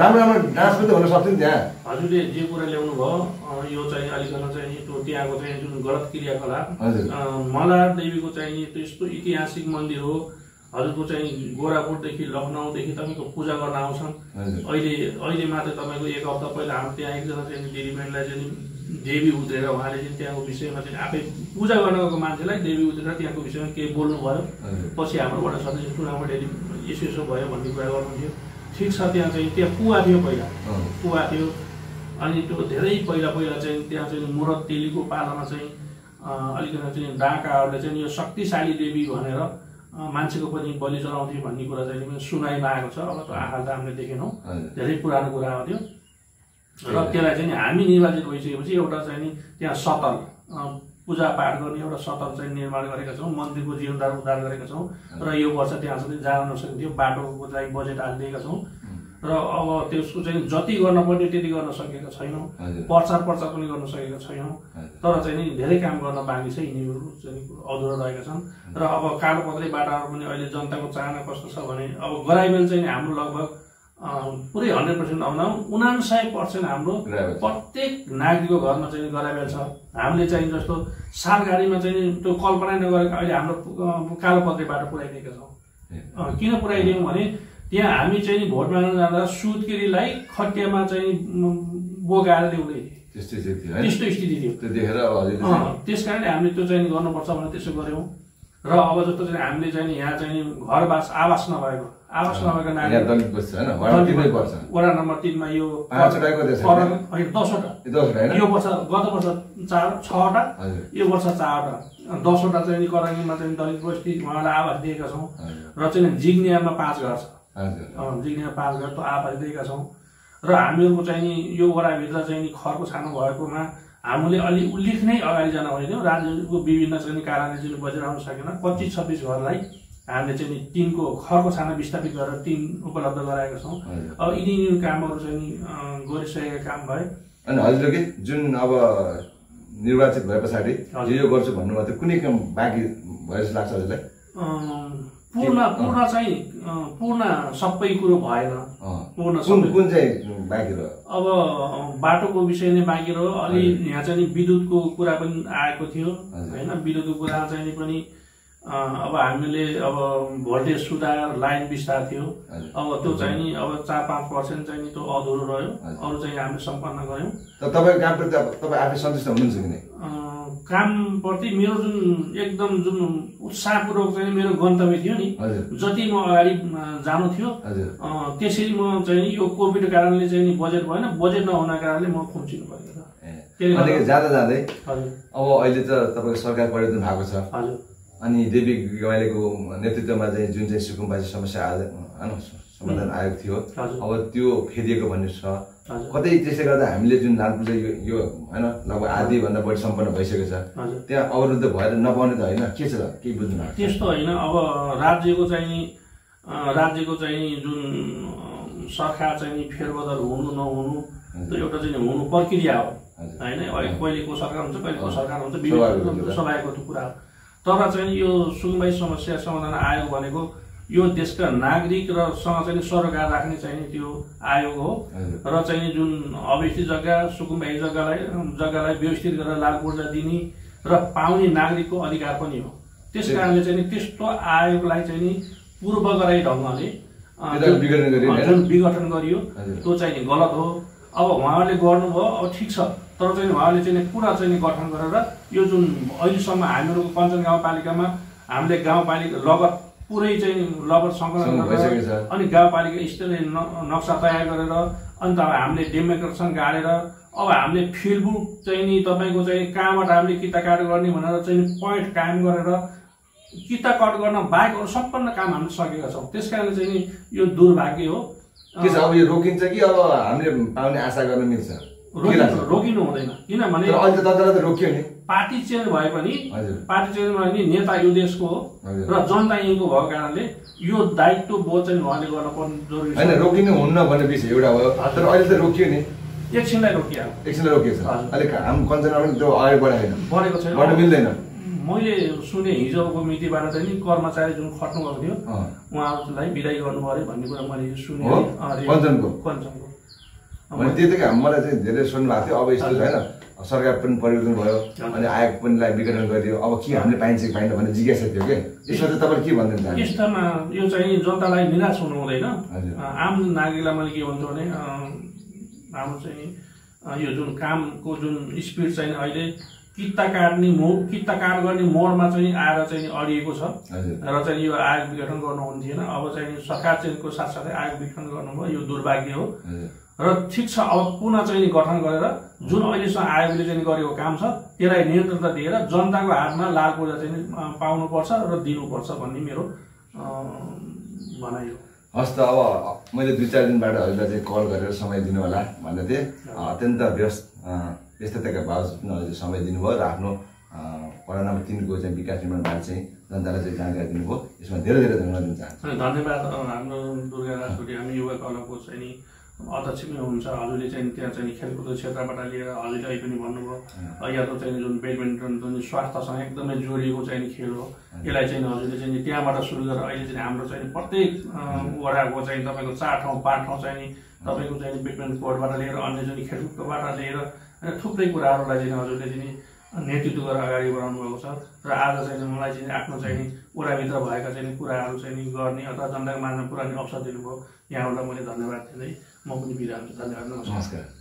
Speaker 1: राम्रो राम्रो डान्स पनि त हुन सक्छ नि त्यहाँ।
Speaker 2: हजुरले जे कुरा ल्याउनु भयो यो चाहिँ अलिकन चाहिँ त्यो त्यहाँको चाहिँ जुन गलत क्रियाकलाप मलार देवीको चाहिँ त्यस्तो ऐतिहासिक मन्दिर हो। हजुरको चाहिँ गोरापुरदेखि लखनऊदेखि तपाईँको पूजा गर्न आउँछन्। अहिले अहिले मात्र तपाईँको एक हप्ता पहिला हाम्रो त्यहाँ एकजना चाहिँ दिदीबहिनीलाई चाहिँ देवी उत्रेर उहाँले चाहिँ त्यहाँको विषयमा चाहिँ आफै पूजा गर्न गएको मान्छेलाई देवी उत्रेर त्यहाँको विषयमा केही बोल्नुभयो। पछि हाम्रोबाट सदस्य चुनावबाट यदि यसो यसो भयो भन्ने कुरा गर्नुहुन्थ्यो। ठिक छ त्यहाँ चाहिँ त्यहाँ कुवा थियो पहिला। कुवा थियो। अनि त्यो धेरै पहिला पहिला चाहिँ त्यहाँ चाहिँ मुरत तेलीको पालामा चाहिँ अलिकति चाहिँ डाँकाहरूले चाहिँ यो शक्तिशाली देवी भनेर मान्छेको पनि बलि चलाउँथे भन्ने कुरा चाहिँ सुनाइमा आएको छ। अब त्यो आँखा त हामीले देखेनौँ धेरै पुरानो कुरा त्यो र त्यसलाई चाहिँ हामी निर्वाचित भइसकेपछि एउटा चाहिँ नि त्यहाँ सतल पूजापाठ गर्ने एउटा सतल चाहिँ निर्माण गरेका छौँ मन्दिरको जीवनधार उद्धार गरेका छौँ र यो वर्ष त्यहाँ चाहिँ जान नसकिन्थ्यो बाटोको लागि बजेट हालिदिएका छौँ। र अब त्यसको चाहिँ जति गर्न पर्ने त्यति गर्न सकेका छैनौँ प्रचार प्रचार पनि गर्न सकेका छैनौँ। तर चाहिँ नि धेरै काम गर्न बाँकी छ यिनीहरू चाहिँ अधुरो रहेका छन्। र अब कालोपत्रे बाटाहरू पनि अहिले जनताको चाहना कस्तो छ भने अब गराइमेल चाहिँ हाम्रो लगभग पुरै हन्ड्रेड पर्सेन्ट आउँदा उनासय पर्सेन्ट हाम्रो। प्रत्येक नागरिकको घरमा चाहिँ गराइमेल छ हामीले चाहिँ जस्तो साल गाडीमा चाहिँ त्यो कल्पना नगरेको अहिले हाम्रो अँ, कालोपत्रे बाटो पुऱ्याइदिएका छौँ। किन पुऱ्याइदियौँ भने त्यहाँ हामी चाहिँ भोट माग्न जाँदा सुत्केरीलाई खटियामा चाहिँ ल्याउँदै थिए
Speaker 1: त्यस्तै
Speaker 2: स्थिति थियो। त्यस कारणले हामीले त्यो चाहिँ गर्नुपर्छ भनेर त्यसो गऱ्यौँ। र अब जस्तो चाहिँ हामीले चाहिँ यहाँ चाहिँ घरबास आवास नभएको आवास नभएको नानी
Speaker 1: दलित बस्छ होइन?
Speaker 2: वडा नम्बर तिनमा यो होइन? दसवटा।
Speaker 1: यो होइन?
Speaker 2: वर्ष गत वर्ष चार छवटा। यो वर्ष चारवटा। दसवटा चाहिँ नि कराङीमा चाहिँ दलित बस्ती उहाँलाई आवास दिएका छौँ। र चाहिँ जिग्नियामा पाँच घर छ। जिग्नियामा पाँच घर त आवास दिएका छौँ। र हामीहरूको चाहिँ नि यो वडाभित्र चाहिँ नि खरको छानो भएकोमा हामीले अलि उल्लेख नै अगाडि जान भनेको राज्यको विभिन्न चाहिँ कारणले चाहिँ बजेट आउन सकेन। पच्चिस छब्बिस घरलाई हामीले चाहिँ नि टिनको खरको छाना विस्थापित गरेर टिन उपलब्ध गराएका छौँ। अब यिनी यिनी कामहरू चाहिँ नि गरिसकेका काम भए।
Speaker 1: अनि हजुरले के जुन अब निर्वाचित भए पछाडि। यो गर्छु भन्नुभएको थियो कुनै काम बाँकी भयो जस्तो लाग्छ हजुरलाई?
Speaker 2: पूर्ण पूर्ण चाहिँ पूर्ण सबै कुरो भएन। पूर्ण
Speaker 1: कुन चाहिँ बाँकी रह्यो
Speaker 2: अब बाटोको विषय नै बाँकी रह्यो। अलि यहाँ चाहिँ नि विद्युतको कुरा पनि आएको थियो। होइन? विद्युतको कुरा चाहिँ नि पनि अब हामीले अब भोल्टेज सुधार लाइन विस्तार थियो। अब त्यो चाहिँ नि अब चार पाँच पर्सेन्ट चाहिँ नि त्यो अधुरो रह्यो। अरू चाहिँ हामीले सम्पन्न गऱ्यौँ।
Speaker 1: त तपाईँको कामप्रति अब तपाईँ आफै सन्तुष्ट हुनुहुन्छ कि नै?
Speaker 2: कामप्रति मेरो जुन एकदम जुन उत्साहपूर्वक चाहिँ मेरो गन्तव्य थियो नि जति म अगाडि जानु थियो त्यसरी म चाहिँ यो कोभिडको कारणले चाहिँ नि बजेट भएन। बजेट नहुनको कारणले म खुम्चिनु परेको छ।
Speaker 1: जाँदा जाँदै अब अहिले त तपाईँको सरकार परिवर्तन भएको छ।
Speaker 2: हजुर।
Speaker 1: अनि देवी गवालीको नेतृत्वमा चाहिँ जुन चाहिँ सुकुम्बासी समस्या होइन समाधान आएको थियो। अब त्यो फेरिएको भन्ने छ। कतै त्यसले गर्दा हामीले जुन लालपुजा यो यो होइन लगभग आधीभन्दा बढी सम्पन्न भइसकेको छ। त्यहाँ अवरुद्ध भएर नपाउने त होइन। के छ त? केही बुझ्नु?
Speaker 2: त्यस्तो होइन। अब राज्यको चाहिँ राज्यको चाहिँ जुन सरकार चाहिँ फेरबदल हुनु नहुनु त्यो एउटा चाहिँ हुनु प्रक्रिया हो। होइन? अहिले कहिलेको सरकार हुन्छ कहिलेको। सरकार हुन्छ।
Speaker 1: स्वाभाविक हो
Speaker 2: विभिन्न
Speaker 1: त्यो त।
Speaker 2: स्वाभाविक त्यो कुरा हो। तर चाहिँ यो सुनवाई समस्या समाधान आयोग भनेको यो देशका नागरिक र सँग चाहिँ सरोकार राख्ने चाहिँ त्यो आयोग हो। र चाहिँ जुन अवस्थित जग्गा सुकुम्बाई जग्गालाई जग्गालाई व्यवस्थित गरेर लाल ऊर्जा दिने र पाउने नागरिकको अधिकार पनि हो। त्यस कारणले चाहिँ नि त्यस्तो आयोगलाई चाहिँ नि पूर्वगराई ढङ्गले जुन-
Speaker 1: विघटन गरियो।
Speaker 2: त्यो चाहिँ गलत हो। अब उहाँहरूले गर्नुभयो अब ठिक छ। तर चाहिँ उहाँले चाहिँ पुरा चाहिँ गठन गरेर यो जुन अहिलेसम्म हामीहरूको कञ्चन गाउँपालिकामा हामीले गाउँपालिका लगत पुरै चाहिँ लगत सङ्कलन गरेर। अनि गाउँपालिका न- नक्सा तयार गरेर अनि त अब हामीले डेमोक्रेसन गाडेर अब हामीले फिल्डबुक चाहिँ नि तपाईँको चाहिँ कहाँबाट हामीले किता काट गर्ने भनेर चाहिँ पोइन्ट कायम गरेर किता कट गर्न बाहेक अरू सम्पन्न काम हामीले सकेका छौँ। त्यस कारणले चाहिँ नि यो दुर्भाग्य हो।
Speaker 1: के छ? अब यो रोकिन्छ कि अब हामीले पाउने आशा गर्न मिल्छ?
Speaker 2: रोकिनु हुँदैन। किनभने
Speaker 1: रोकियो नि?
Speaker 2: पार्टी चेन्ज भए पनि पार्टी चेन्ज भए पनि नेता यो देशको हो। र जनता यहीँको भएको कारणले यो दायित्व बोध चाहिँ उहाँले गर्नुपर्ने जरुरी
Speaker 1: होइन रोकिनु हुन्न भन्ने विषय एउटा हो तर अहिले त रोकियो नि?
Speaker 2: एकछिनलाई रोकिहाल्यो
Speaker 1: एकछिनलाई
Speaker 2: हजुर।
Speaker 1: अलिक हाम्रो कञ्चनमा पनि त्यो अगाडि बढाएन।
Speaker 2: बढेको छैन।
Speaker 1: बढ्न मिल्दैन।
Speaker 2: मैले सुने हिजोको मितिबाट चाहिँ नि कर्मचारी जुन खट्नु गएको थियो उहाँलाई विदाय गर्नु पर्यो भन्ने कुरा मैले सुने।
Speaker 1: कञ्चनको?
Speaker 2: कञ्चनको।
Speaker 1: मैले त्यही त कि मलाई चाहिँ धेरै सुन्नु भएको थियो। अब यस्तो छैन। सरकार पनि परिवर्तन भयो अनि आयोग पनिलाई विघटन गरिदियो। अब के हामीले पाइन्छ कि पाइन्न भन्ने जिज्ञासा थियो कि? यसमा चाहिँ तपाईँले के भनिदिनु
Speaker 2: यस्तामा यो चाहिँ जनतालाई निराश हुनु हुँदैन। आम नागरिकलाई मैले के भन्छु भने हाम्रो चाहिँ यो जुन कामको जुन स्पिड चाहिँ अहिले कित्ता काट्ने मो कित्ता काट गर्ने मोडमा चाहिँ आएर चाहिँ अडिएको छ। र चाहिँ यो आयोग विघटन गर्नु हुन्थेन। अब चाहिँ सरकार चेन्जको साथसाथै आयोग विघटन गर्नुभयो। यो दुर्भाग्य हो। र ठिक छ अब पुनः चाहिँ गठन गरेर जुन अहिलेसम्म आयोगले चाहिँ गरेको काम छ त्यसलाई नियन्त्रणता दिएर जनताको हातमा लाल पूर्जा चाहिँ पाउनुपर्छ र दिनुपर्छ भन्ने मेरो भनाइ हो।
Speaker 1: हस् त अब मैले दुई चार दिनबाट हजुरलाई चाहिँ कल गरेर समय दिनु होला भन्दै थिएँ। अत्यन्त व्यस्त व्यस्तताका बावजुद पनि हजुरले समय दिनुभयो र आफ्नो वडा नम्बर तिनको चाहिँ विकास निर्माणबारे चाहिँ जनतालाई चाहिँ जानकारी दिनुभयो। यसमा धेरै धेरै धन्यवाद दिन चाहन्छु।
Speaker 2: धन्यवाद हाम्रो दुर्गा राजकोटी हामी युवा क्लबको चाहिँ नि अध्यक्ष पनि हुनुहुन्छ हजुरले चाहिँ त्यहाँ चाहिँ खेलकुद क्षेत्रबाट लिएर हजुरले अहिले पनि भन्नुभयो अ, या त चाहिँ जुन ब्याडमिन्टन जुन स्वास्थ्यसँग एकदमै जोडिएको चाहिँ खेल हो यसलाई चाहिँ हजुरले चाहिँ त्यहाँबाट सुरु गरेर अहिले चाहिँ हाम्रो चाहिँ प्रत्येक वडाको चाहिँ तपाईँको चार ठाउँ पाँच ठाउँ चाहिँ नि तपाईँको चाहिँ ब्याडमिन्टन कोर्टबाट लिएर अन्य चाहिँ खेलकुदबाट लिएर अनि थुप्रै कुराहरूलाई चाहिँ हजुरले चाहिँ नेतृत्व गरेर अगाडि बढाउनु भएको छ र आज चाहिँ मलाई चाहिँ आफ्नो चाहिँ नि वडाभित्र भएका चाहिँ कुराहरू चाहिँ गर्ने अथवा जनताको माझमा पुऱ्याउने अवसर दिनुभयो यहाँहरूलाई मैले धन्यवाद दिँदै म पनि बिदा हुन्छु धन्यवाद नमस्कार
Speaker 1: नमस्कार